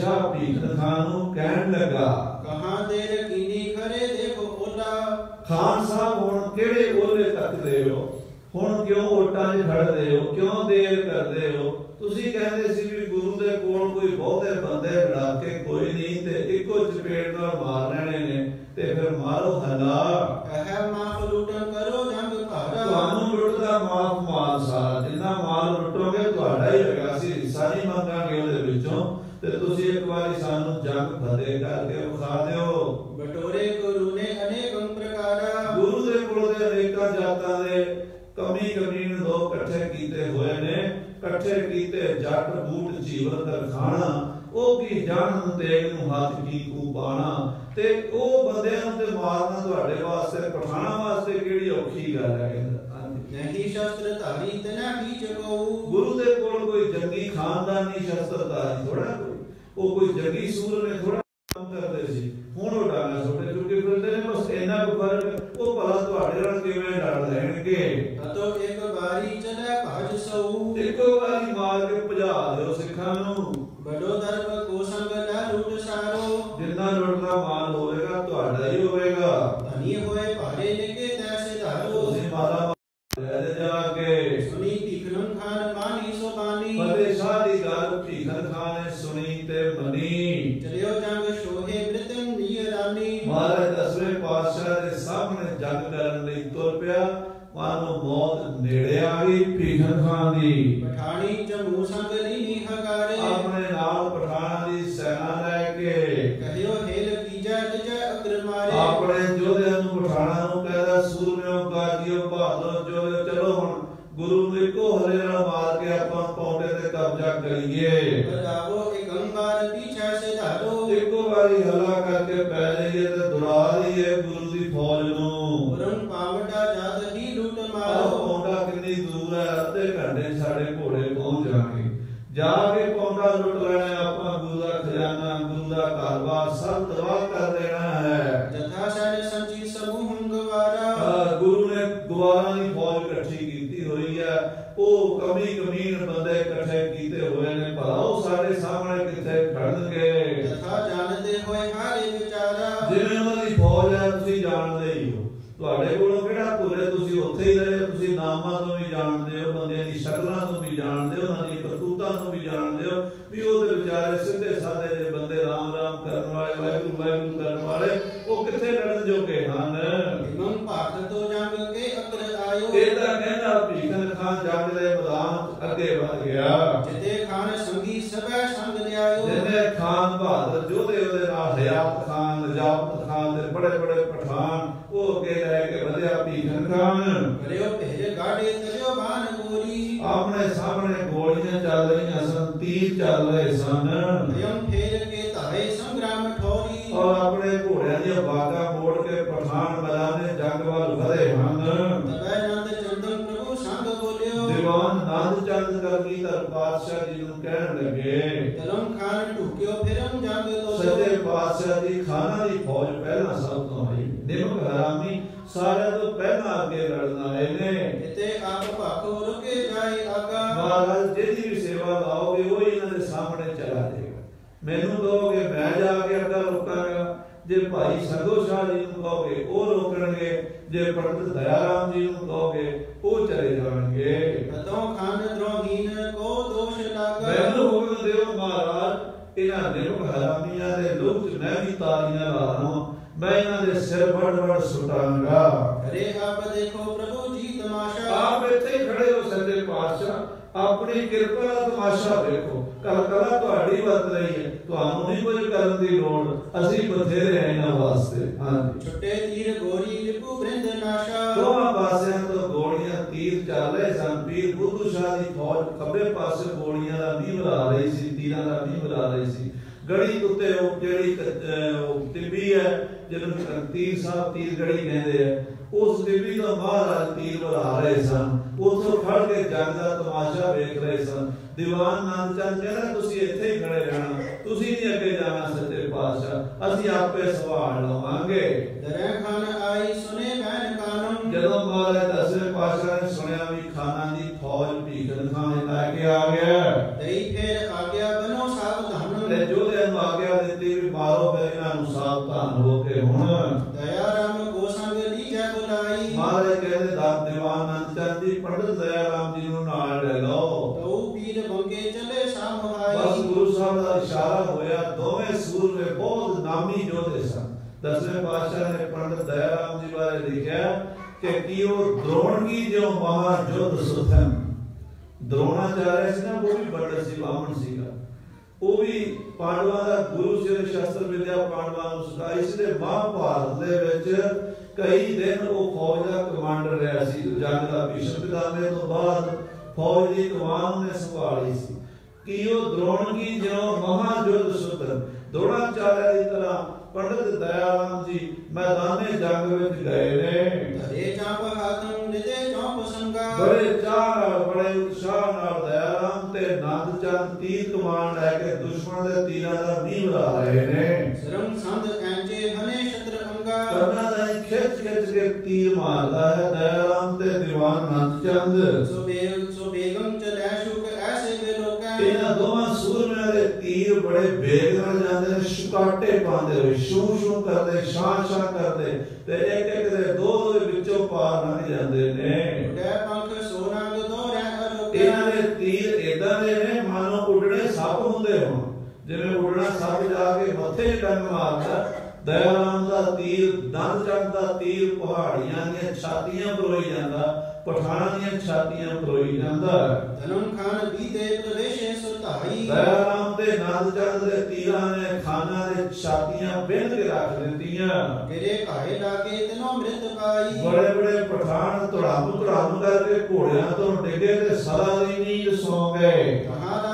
ਸ਼ਾਹ ਭੀਖਨ ਖਾਨ ਨੂੰ ਕਹਿਣ ਲੱਗਾ। ਕਹਾਂ ਦੇਰ ਕੀਨੀ ਖਰੇ ਦੇਖੋ ਓਲਾ? ਖਾਨ ਸਾਹਿਬ ਹੁਣ ਕਿਹੜੇ ਓਲੇ ਤੱਕਦੇ ਹੋ? ਹੁਣ ਕਿਉਂ ਓਟਾਂ 'ਚ ਖੜਦੇ ਹੋ? ਕਿਉਂ ਦੇਰ ਕਰਦੇ ਹੋ? ਤੁਸੀਂ ਕਹਿੰਦੇ ਸੀ ਵੀ ਗੁਰੂ ਦੇ ਕੋਲ ਕੋਈ ਬਹੁਤੇ ਬੰਦੇ ਲੜਾ ਕੇ ਕੋਈ ਨਹੀਂ ਤੇ ਇੱਕੋ ਚਪੇੜ ਨਾਲ ਮਾਰ ਲੈਣੇ ਨੇ ਤੇ ਫਿਰ ਮਾਰੋ ਹਲਾ। ਕਹੈ ਮਾਫ ਲੂਟਨ ਕਰੋ ਜੰਗ ਭਾਰਾ ਤੁਹਾਨੂੰ ਲੁੱਟਦਾ ਮਾਫ ਮਾਲ ਸਾਰਾ ਜਿੰਨਾ ਮਾਲ ਲੁੱਟੋਗੇ ਜੱਟ ਬੂਟ ਜੀਵਨ ਤਰਖਾਣਾ ਉਹ ਕੀ ਜਾਣਨ ਤੇਗ ਨੂੰ ਹੱਥ ਕੀ ਕੂ ਬਾਣਾ ਤੇ ਉਹ ਬੰਦਿਆਂ ਤੇ ਮਾਰਨਾ ਤੁਹਾਡੇ ਵਾਸਤੇ ਪਠਾਣਾ ਵਾਸਤੇ ਕਿਹੜੀ ਔਖੀ ਗੱਲ ਹੈ। ਨਹੀਂ ਸ਼ਸਤਰ ਧਾਰੀ ਤਨਾ ਕੋ ਗੁਰੂ ਦੇ ਕੋਲ ਕੋਈ ਜੰਗੀ ਖਾਨਦਾਨੀ ਸ਼ਸਤਰਧਾਰੀ ਥੋੜਾ ਕੋਈ ਉਹ ਕੋਈ ਜੰਗੀ ਸੂਰ ਨੇ ਥੋੜਾ ਆਪਣੇ ਜੋਧਿਆਂ ਚੰਦ ਕਰਨੀ ਧਰ ਪਾਤਸ਼ਾਹ ਜੀ ਨੂੰ ਕਹਿਣ ਲੱਗੇ ਤਲਮ ਖਾਨ ਢੁਕਿਓ ਫਿਰਮ ਜੰਗ ਸੱਚੇ ਤੋਲਿਓ ਪਾਤਸ਼ਾਹ ਦੀ ਖਾਨਾ ਦੀ ਫੌਜ ਪਹਿਲਾਂ ਸਭ ਤੋਂ ਆਈ। ਨਿਮਕ ਹਰਾਮੀ ਸਾਰਿਆਂ ਤੋਂ ਪਹਿਲਾਂ ਅੱਗੇ ਲੜਨ ਆਏ ਨੇ। ਇਤੇ ਆਪ ਭਾਖੋ ਰੁਕੇ ਜਾਏ ਆਗਾ। ਮਹਾਰਾਜ ਜਿਹਦੀ ਵੀ ਸੇਵਾ ਲਾਓਗੇ ਉਹ ਇਹਨਾਂ ਦੇ ਸਾਹਮਣੇ ਚਲਾ ਜਾਏਗਾ ਮੈਨੂੰ ਕਹੋਗੇ ਮੈਂ ਜਾ ਕੇ ਅੱਗਾ ਰੋਕਾਂਗਾ। ਜੇ ਭਾਈ ਸੰਗੋ ਸ਼ਾਹ ਜੀ ਨੂੰ ਕਹੋਗੇ ਉਹ ਰੋਕਣਗੇ ਜੇ ਪੰਡਤ ਦਇਆਰਾਮ ਜੀ ਨੂੰ ਕਹੋਗੇ ਉਹ ਚਲੇ ਜਾਣਗੇ। ਤਦੋਂ ਖਾਨ ਦਰੋਹੀਨ ਕੋ ਦੋਸ਼ ਲਾਗਾ। ਮੈਨੂੰ ਹੁਕਮ ਦਿਓ ਮਹਾਰਾਜ ਇਹਨਾਂ ਨਿਰਭ ਹਰਾਮੀਆਂ ਦੇ ਲੋਕ ਚ ਮੈਂ ਵੀ ਤਾਲੀਆਂ ਲਾ ਰਹਾ ਮੈਂ ਇਹਨਾਂ ਦੇ ਸਿਰ ਵੜ ਵੜ ਸੁਟਾਂਗਾ। ਅਰੇ ਆਪ ਦੇਖੋ ਪ੍ਰਭੂ ਜੀ ਤਮਾਸ਼ਾ। ਆਪ ਇੱਥੇ ਖੜੇ ਹੋ ਸੱਚੇ ਪਾਤਸ਼ਾਹ। ਆਪਣੀ ਕਿਰਪਾ ਦਾ ਤਮਾਸ਼ਾ ਵੇਖੋ ਕਲਕਲਾ ਤੁਹਾਡੀ ਵਰਤ ਰਹੀ ਹੈ। ਤੁਹਾਨੂੰ ਨਹੀਂ ਕੁਝ ਕਰਨ ਦੀ ਲੋੜ ਅਸੀਂ ਬਥੇਰੇ ਹਾਂ ਇਹਨਾਂ ਵਾਸਤੇ। ਹਾਂਜੀ। ਛੁੱਟੇ ਤੀਰ ਗੋਰੀ ਲਿਪੂ ਬ੍ਰਿੰਦ ਨਾਸ਼ਾ। ਦੋਵਾਂ ਪਾਸਿਆਂ ਤੋਂ ਗੋਲੀਆਂ ਤੀਰ ਚੱਲ ਰਹੇ ਸਨ। ਪੀਰ ਬੁੱਧੂ ਸ਼ਾਹ ਦੀ ਫੌਜ ਖੱਬੇ ਪਾਸੇ ਗੋਲੀਆਂ ਦਾ ਮੀਂਹ ਵਰਾ ਰਹੀ ਸੀ ਤੀਰਾਂ ਦਾ ਮੀਂਹ ਵਰਾ ਰਹੀ ਸੀ। ਗੜੀ ਉੱਤੇ ਉਹ ਜਿਹੜੀ ਉਹ ਟਿੱਬੀ ਹੈ ਜਿਹਨੂੰ ਤੀਰ ਸਾਹਿਬ ਤੀਰ ਗੜੀ ਕਹਿੰਦੇ ਆ ਉਸ ਟਿੱਬੀ ਤੋਂ ਮਹਾਰਾਜ ਤੀਰ ਵਰਾ ਰਹੇ ਸਨ। ਉੱਥੋਂ ਖੜ ਕੇ ਜੰਗ ਦਾ ਤਮਾਸ਼ਾ ਵੇਖ ਰਹੇ ਸਨ। ਦੀਵਾਨ ਨਾਨਕ ਚੰਦ ਕਹਿੰਦਾ ਤੁਸੀਂ ਇੱਥੇ ਹੀ ਖੜੇ ਰਹਿਣਾ। ਤੁਸੀਂ ਨਹੀਂ ਅੱਗੇ ਜਾਣਾ ਸੱਚੇ ਪਾਤਸ਼ਾਹ। ਅਸੀਂ ਆਪੇ ਸੰਭਾਲ ਲਵਾਂਗੇ। ਦਰੈ ਖਾਨ ਆਈ ਸੁਨੇ ਬੈਨ ਕਾਨਮ ਜਦੋਂ ਮਹਾਰਾਜ ਦਸਵੇਂ ਪਾਤਸ਼ਾਹ ਨੇ ਸੁਣਿਆ ਵੀ ਖਾਨਾਂ ਦੀ ਫੌਜ ਭੀਖਨ ਖਾਨ ਲੈ ਕੇ ਆ ਗਿਆ। ਬੁਲਾਈ ਮਹਾਰਾਜ ਕਹਿੰਦੇ ਦਾਤ ਦੀਵਾਨ ਅਨੰਦ ਚੰਦ ਜੀ ਪੰਡਤ ਦਇਆ ਰਾਮ ਜੀ ਨੂੰ ਨਾਲ ਲੈ ਲਓ ਤਉ ਪੀਰ ਬੰਗੇ ਚਲੇ ਬਸ ਸਾਮਹਾਈ ਗੁਰੂ ਸਾਹਿਬ ਦਾ ਇਸ਼ਾਰਾ ਹੋਇਆ ਦੋਵੇਂ ਸੂਰਮੇ ਬਹੁਤ ਨਾਮੀ ਯੋਧੇ ਸਨ ਦਸਵੇਂ ਪਾਤਸ਼ਾਹ ਨੇ ਪੰਡਤ ਦਇਆ ਰਾਮ ਜੀ ਬਾਰੇ ਲਿਖਿਆ ਕਿ ਕੀ ਉਹ ਦ੍ਰੋਣ ਕੀ ਜੋ ਮਹਾ ਯੁੱਧ ਸੁਥਨ ਦ੍ਰੋਣਾਚਾਰਿਆ ਸੀ ਨਾ ਉਹ ਵੀ ਵੱਡਾ ਸੀ ਬਾਹਮਣ ਸੀਗਾ ਉਹ ਵੀ ਪਾਂਡਵਾਂ ਦਾ ਗੁਰੂ ਸੀ ਸ਼ਸਤਰ ਵਿਦਿਆ ਪਾਂਡਵਾਂ ਨੂੰ ਸਿਖਾਈ ਸੀ ਤੇ ਮਹਾਭਾਰਤ ਦੇ ਵਿੱਚ ਕਈ ਦਿਨ ਉਹ ਫੌਜ ਦਾ ਕਮਾਂਡਰ ਰਿਹਾ ਸੀ ਜੰਗ ਦਾ ਭੀਸ਼ਮ ਪਿਤਾਮੇ ਤੋਂ ਬਾਅਦ ਫੌਜ ਦੀ ਕਮਾਨ ਨੇ ਸੰਭਾਲੀ ਸੀ। ਕਿ ਉਹ ਦ੍ਰੋਣ ਕੀ ਜੋ ਮਹਾਯੁੱਧ ਸੁਤਰ ਦ੍ਰੋਣਾਚਾਰਿਆ ਦੀ ਤਰ੍ਹਾਂ ਪੰਡਤ ਦਇਆਰਾਮ ਜੀ ਮੈਦਾਨੇ ਜੰਗ ਵਿੱਚ ਗਏ ਨੇ। ਧਰੇ ਚਾਪ ਹਾਥਮ ਨਿਦੇ ਚੌਪ ਸੰਗਾ ਬੜੇ ਚਾਹ ਨਾਲ ਬੜੇ ਉਤਸ਼ਾਹ ਨਾਲ ਦਇਆਰਾਮ ਤੇ ਨੰਦ ਚੰਦ ਤੀਰ ਕਮਾਨ ਲੈ ਕੇ ਦੁਸ਼ਮਣ ਦੇ ਤੀਰਾਂ ਦਾ ਮੀਂਹ ਵਰਾ ਰਹੇ ਨੇ। ਤੀਰ ਮਾਰਦਾ ਹੈ ਦਇਆਰਾਮ ਤੇ ਦੀਵਾਨ ਨੰਦ ਚੰਦ। ਸੋ ਬੇਗ ਸੋ ਬੇਗਮ ਚਲੈ ਸ਼ੁਕ ਐਸੇ ਵੇ ਲੋਕੈ ਇਹਨਾਂ ਦੋਵਾਂ ਸੂਰਮਿਆਂ ਦੇ ਤੀਰ ਬੜੇ ਵੇਗ ਨਾਲ ਜਾਂਦੇ ਨੇ ਸ਼ੁਕਾਟੇ ਪਾਉਂਦੇ ਹੋਏ ਸ਼ੂ ਸ਼ੂ ਕਰਦੇ ਸ਼ਾਂ ਸ਼ਾਂ ਕਰਦੇ ਤੇ ਇੱਕ ਇੱਕ ਦੇ ਦੋ ਦੋ ਦੇ ਵਿੱਚੋਂ ਪਾਰ ਲੰਘ ਜਾਂਦੇ ਨੇ। ਉਡੈ ਪੰਖ ਸੋਨੰਗ ਦੋਰੈ ਇਹਨਾਂ ਅਰੋਕੈ ਦੇ ਤੀਰ ਇਦਾਂ ਦੇ ਨੇ ਮਾਨੋ ਉੱਡਣੇ ਸੱਪ ਹੁੰਦੇ ਹੋਣ। ਜਿਵੇਂ ਉੱਡਣਾ ਸੱਪ ਜਾ ਕੇ ਮੱਥੇ ਡੰਗ ਮਾਰਦਾ ਦਇਆਰਾਮ ਦਾ ਤੀਰ ਦੰਦ ਚੰਦ ਦਾ ਤੀਰ ਪਹਾੜੀਆਂ ਦੀਆਂ ਛਾਤੀਆਂ ਪਰੋਈ ਜਾਂਦਾ ਪਠਾਨਾਂ ਦੀਆਂ ਛਾਤੀਆਂ ਪਰੋਈ ਜਾਂਦਾ। ਧਨਮ ਖਾਨ ਬੀਤੇ ਪ੍ਰਵੇਸ਼ੇ ਸੁਤਾਈ। ਦਇਆਰਾਮ ਤੇ ਨੰਦ ਚੰਦ ਦੇ ਤੀਰਾਂ ਨੇ ਖਾਨਾਂ ਦੇ ਛਾਤੀਆਂ ਬਿੰਨ ਕੇ ਰੱਖ ਦਿੱਤੀਆਂ। ਗਿਰੇ ਘਾਏ ਲਾਗੇ ਤਨੋ ਮ੍ਰਿਤ ਪਾਈ। ਬੜੇ ਬੜੇ ਪਠਾਨ ਧੜਾਮ ਧੜਾਮ ਕਰਕੇ ਘੋੜਿਆਂ ਤੋਂ ਡਿੱਗੇ ਤੇ ਸਦਾ ਦੀ ਨੀਂਦ ਸੌ ਗਏ। ਮਹਾਰਾਜ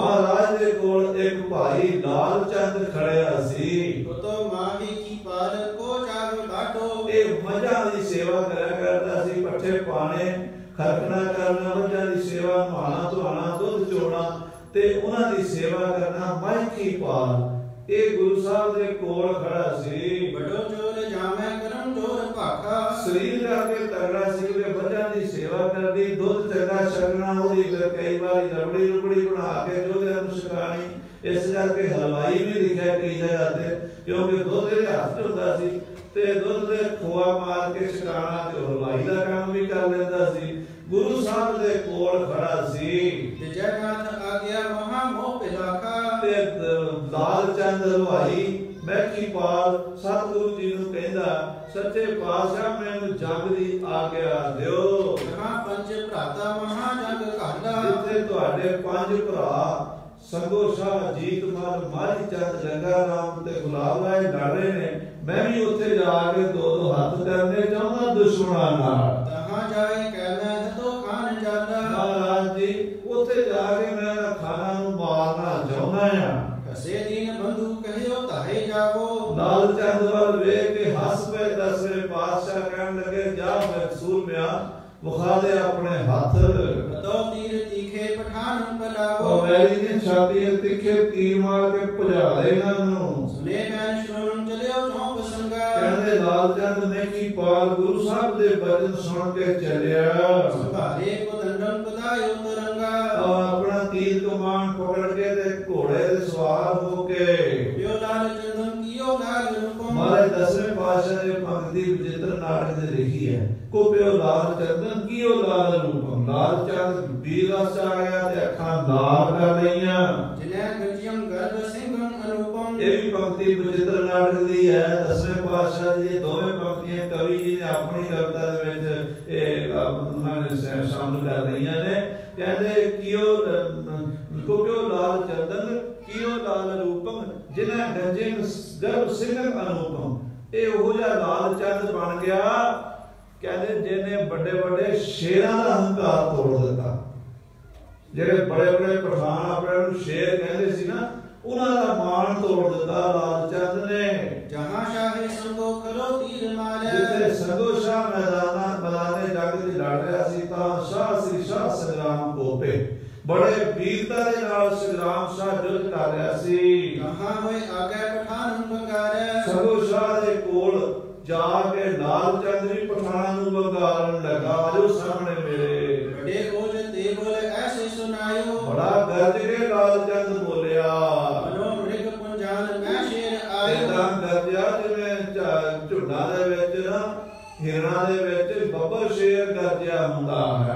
ਮਹਾਰਾਜ ਦੇ ਕੋਲ ਇੱਕ ਭਾਈ ਲਾਲ ਚੰਦ ਖੜਿਆ ਸੀ। ਤੋ ਮਾਹੀ ਕੀ ਪਾਲ ਕੋ ਚਾਗ ਬਾਟੋ। ਇਹ ਮੱਝਾਂ ਦੀ ਸੇਵਾ ਕਰਿਆ ਕਰਦਾ ਸੀ ਪੱਠੇ ਪਾਣੇ ਖਰਕਣਾ ਕਰਨਾ ਮੱਝਾਂ ਦੀ ਸੇਵਾ ਨਹਾਉਣਾ ਧੋਣਾ ਦੁੱਧ ਚੋਣਾ ਤੇ ਉਹਨਾਂ ਦੀ ਸੇਵਾ ਕਰਨਾ ਮਾਈਕੀ ਪਾਲ। ਇਹ ਗੁਰੂ ਸਾਹਿਬ ਦੇ ਕੋਲ ਖੜਾ ਸੀ। ਜੋਰ ਜਾਮੈ ਕਰਮ ਜੋਰ ਭਾਖਾ ਸਰੀਰ ਕਰਕੇ ਤਗੜਾ ਸੀ ਕਿ ਮੱਝਾਂ ਦੀ ਸੇਵਾ ਕਰਦੀ ਦੁੱਧ ਚੰਗਾ ਛਕਣਾ ਉਹਦੀ ਫਿਰ ਕਈ ਵਾਰੀ ਰਬੜੀ ਰੁਬੜੀ ਬਣਾ ਕੇ ਜੋਧਿਆਂ ਨੂੰ ਛਕਾਣੀ ਇਸ ਕਰਕੇ ਹਲਵਾਈ ਵੀ ਲਿਖਿਆ ਕਈ ਜਗ੍ਹਾ ਤੇ ਕਿਉਂਕਿ ਦੁੱਧ ਦੇ ਹੱਥ ਹੁੰਦਾ ਸੀ ਤੇ ਦੁੱਧ ਦੇ ਖੋਆ ਮਾਰ ਕੇ ਛਕਾਣਾ ਤੇ ਹਲਵਾਈ ਦਾ ਕੰਮ ਵੀ ਕਰ ਲੈਂਦਾ ਸੀ। ਗੁਰੂ ਸਾਹਿਬ ਦੇ ਕੋਲ ਖੜਾ ਸੀ। ਤੇ ਜਗਤ ਆ ਗਿਆ ਮਹਾ ਮੋਹ ਪਿਲਾਖਾ। ਤੇ ਦ- ਲਾਲ ਚੰਦ ਹਲਵਾਈ ਮੈਖੀ ਪਾਲ ਸਤਿਗੁਰੂ ਜੀ ਨੂੰ ਕਹਿੰਦਾ ਸੱਚੇ ਪਾਤਸ਼ਾਹ ਮੈਨੂੰ ਜਗ ਦੀ ਆਗਿਆ ਦਿਓ। ਮਹਾ ਪੰਜ ਭਰਾਤਾ ਮਹਾ ਜਗ ਘਾਲਾ ਜਿੱਥੇ ਤੁਹਾਡੇ ਪੰਜ ਭਰਾ ਸੰਗੋ ਸ਼ਾਹ ਜੀਤ ਮਲ ਮਾਰੀ ਚੰਦ ਜੰਗਾ ਰਾਮ ਤੇ ਗੁਲਾਬ ਰਾਏ ਰਹੇ ਨੇ ਮੈਂ ਵੀ ਉੱਥੇ ਜਾ ਕੇ ਦੋ ਦੋ ਹੱਥ ਕਰਨੇ ਚਾਹੁੰਦਾ ਦੁਸ਼ਮਣਾਂ ਨਾਲ। ਤਹਾਂ ਜਾਏ ਕਹਿਣਾ ਤੋ ਖਾਨ ਜਾਲਾ ਮਹਾਰਾਜ ਜੀ ਉੱਥੇ ਜਾ ਕੇ ਮੈਂ ਖਾਣਾ ਨੂੰ ਮਾਰਨਾ ਚਾਹੁੰਦਾ ਆ ਕਸੇ ਦੀਨ ਤਾਹੇ ਜਾਵੋ। ਲਾਲ ਚੰਦ ਵੱਲ ਵੇਖ ਕੇ ਹੱਸ ਪਏ ਦਸਵੇਂ ਪਾਤਸ਼ਾਹ ਕਹਿਣ ਲੱਗੇ ਜਾ ਮਕਸੂਰ ਮਿਆ ਵਿਖਾ ਦੇ ਆਪਣੇ ਹੱਥ। ਤੋ ਤੀਰ ਤੀਖੇ ਪਠਾਨ ਉਹ ਪਲਾਵੋ ਮੈਰੀ ਦੀ ਛਾਤੀ ਤੇ ਤਿੱਖੇ ਤੀਰ ਮਾਰ ਕੇ ਭਜਾ ਦੇ ਇਹਨਾਂ ਨੂੰ ਸੁਨੇ ਮੈਂ ਸ਼ਰਨ ਚਲਿਓ ਚੌਂਕ ਸੰਗਾ ਕਹਿੰਦੇ ਲਾਲ ਚੰਦ ਨੇ ਕੀ ਪਾਲ ਗੁਰੂ ਸਾਹਿਬ ਦੇ ਬਚਨ ਸੁਣ ਕੇ ਚੱਲਿਆ? ਸੰਭਾਲੇ ਕੋ ਦੰਡਨ ਪਦਾਇਓ ਤਰੰਗਾ ਨਾਟਕ ਦੇ ਲਿਖੀ ਹੈ। ਕੋਪਿਓ ਲਾਲ ਚੰਦਨ ਕੀਓ ਲਾਲ ਰੂਪਮ? ਲਾਲ ਚੰਦ ਵੀਰਸ ਆ ਗਿਆ ਤੇ ਅੱਖਾਂ ਲਾਲ ਕਰ ਲਈਆਂ। ਜਿਨੈ ਗਜਿਯੰ ਗਰਭ ਸਿੰਘੰ ਅਨੂਪਮ ਇਹ ਵੀ ਪੰਕਤੀ ਬਚਿੱਤਰ ਨਾਟਕ ਦੀ ਹੈ। ਦਸਵੇਂ ਪਾਤਸ਼ਾਹ ਦੀ ਦੋਵੇਂ ਪੰਕਤੀਆਂ ਕਵੀ ਜੀ ਨੇ ਆਪਣੀ ਕਵਿਤਾ ਦੇ ਵਿੱਚ ਇਹ ਉਹਨਾਂ ਨੇ ਸ਼ਾਮਲ ਕਰ ਲਈਆਂ ਨੇ। ਕਹਿੰਦੇ ਕਿਉ ਕੋਕਿਓ ਲਾਲ ਚੰਦਨ ਕਿਉ ਲਾਲ ਰੂਪਮ? ਜਿਨ੍ਹਾਂ ਗੰਜੇ ਗਰਭ ਸਿੰਘ ਅਨੂਪਮ ਇਹ ਉਹ ਜਿਹਾ ਲਾਲ ਚੰਦ ਬਣ ਗਿਆ ਕਹਿੰਦੇ ਜਿਹਨੇ ਵੱਡੇ ਵੱਡੇ ਸ਼ੇਰਾਂ ਦਾ ਹੰਕਾਰ ਤੋੜ ਦਿੱਤਾ। ਜਿਹੜੇ ਬੜੇ ਬੜੇ ਪਠਾਨ ਆਪਣੇ ਨੂੰ ਸ਼ੇਰ ਕਹਿੰਦੇ ਸੀ ਨਾ ਉਹਨਾਂ ਦਾ ਮਾਣ ਤੋੜ ਦਿੱਤਾ ਲਾਲ ਚੰਦ ਨੇ। ਜਹਾਂ ਸ਼ਾਹੇ ਸੰਗੋ ਕਰੋ ਤੀਰ ਮਾਰੈ ਜਿੱਥੇ ਸੰਗੋ ਸ਼ਾਹ ਮੈਦਾਨਾ ਮੈਦਾਨੇ ਜੰਗ ਦੀ ਲੜ ਰਿਹਾ ਸੀ ਤਾਂ ਸ਼ਾਹ ਸ੍ਰੀ ਸ਼ਾਹ ਸੰਗਰਾਮ ਕੋਪੇ ਬੜੇ ਵੀਰਤਾ ਦੇ ਨਾਲ ਸੰਗਰਾਮ ਸ਼ਾਹ ਜੁੱਧ ਕਰ ਰਿਹਾ ਸੀ। ਜਹਾਂ ਹੋਏ ਆਗੇ ਪਠਾਨ ਬੰਗਾਰੈ ਸੰਗੋ ਜਾ ਕੇ ਲਾਲ ਚੰਦ ਵੀ ਪਠਾਨਾਂ ਨੂੰ ਵੰਗਾਰਨ ਲੱਗਾ ਆਜੋ ਸਾਹਮਣੇ ਮੇਰੇ। ਵੱਡੇ ਕੋਜ ਤੇ ਬੋਲ ਐਸੇ ਸੁਨਾਇਓ ਬੜਾ ਗਰਜ ਕੇ ਲਾਲ ਚੰਦ ਬੋਲਿਆ। ਮਨੋ ਮ੍ਰਿਗ ਪੁੰਜਾਨ ਮੈਂ ਸ਼ੇਰ ਆਇਓ। ਇਦਾਂ ਗਰਜਿਆ ਜਿਵੇਂ ਝੁੰਡਾਂ ਦੇ ਵਿੱਚ ਨਾ ਹਿਰਨਾਂ ਦੇ ਵਿੱਚ ਬੱਬਰ ਸ਼ੇਰ ਗਰਜਿਆ ਹੁੰਦਾ ਹੈ।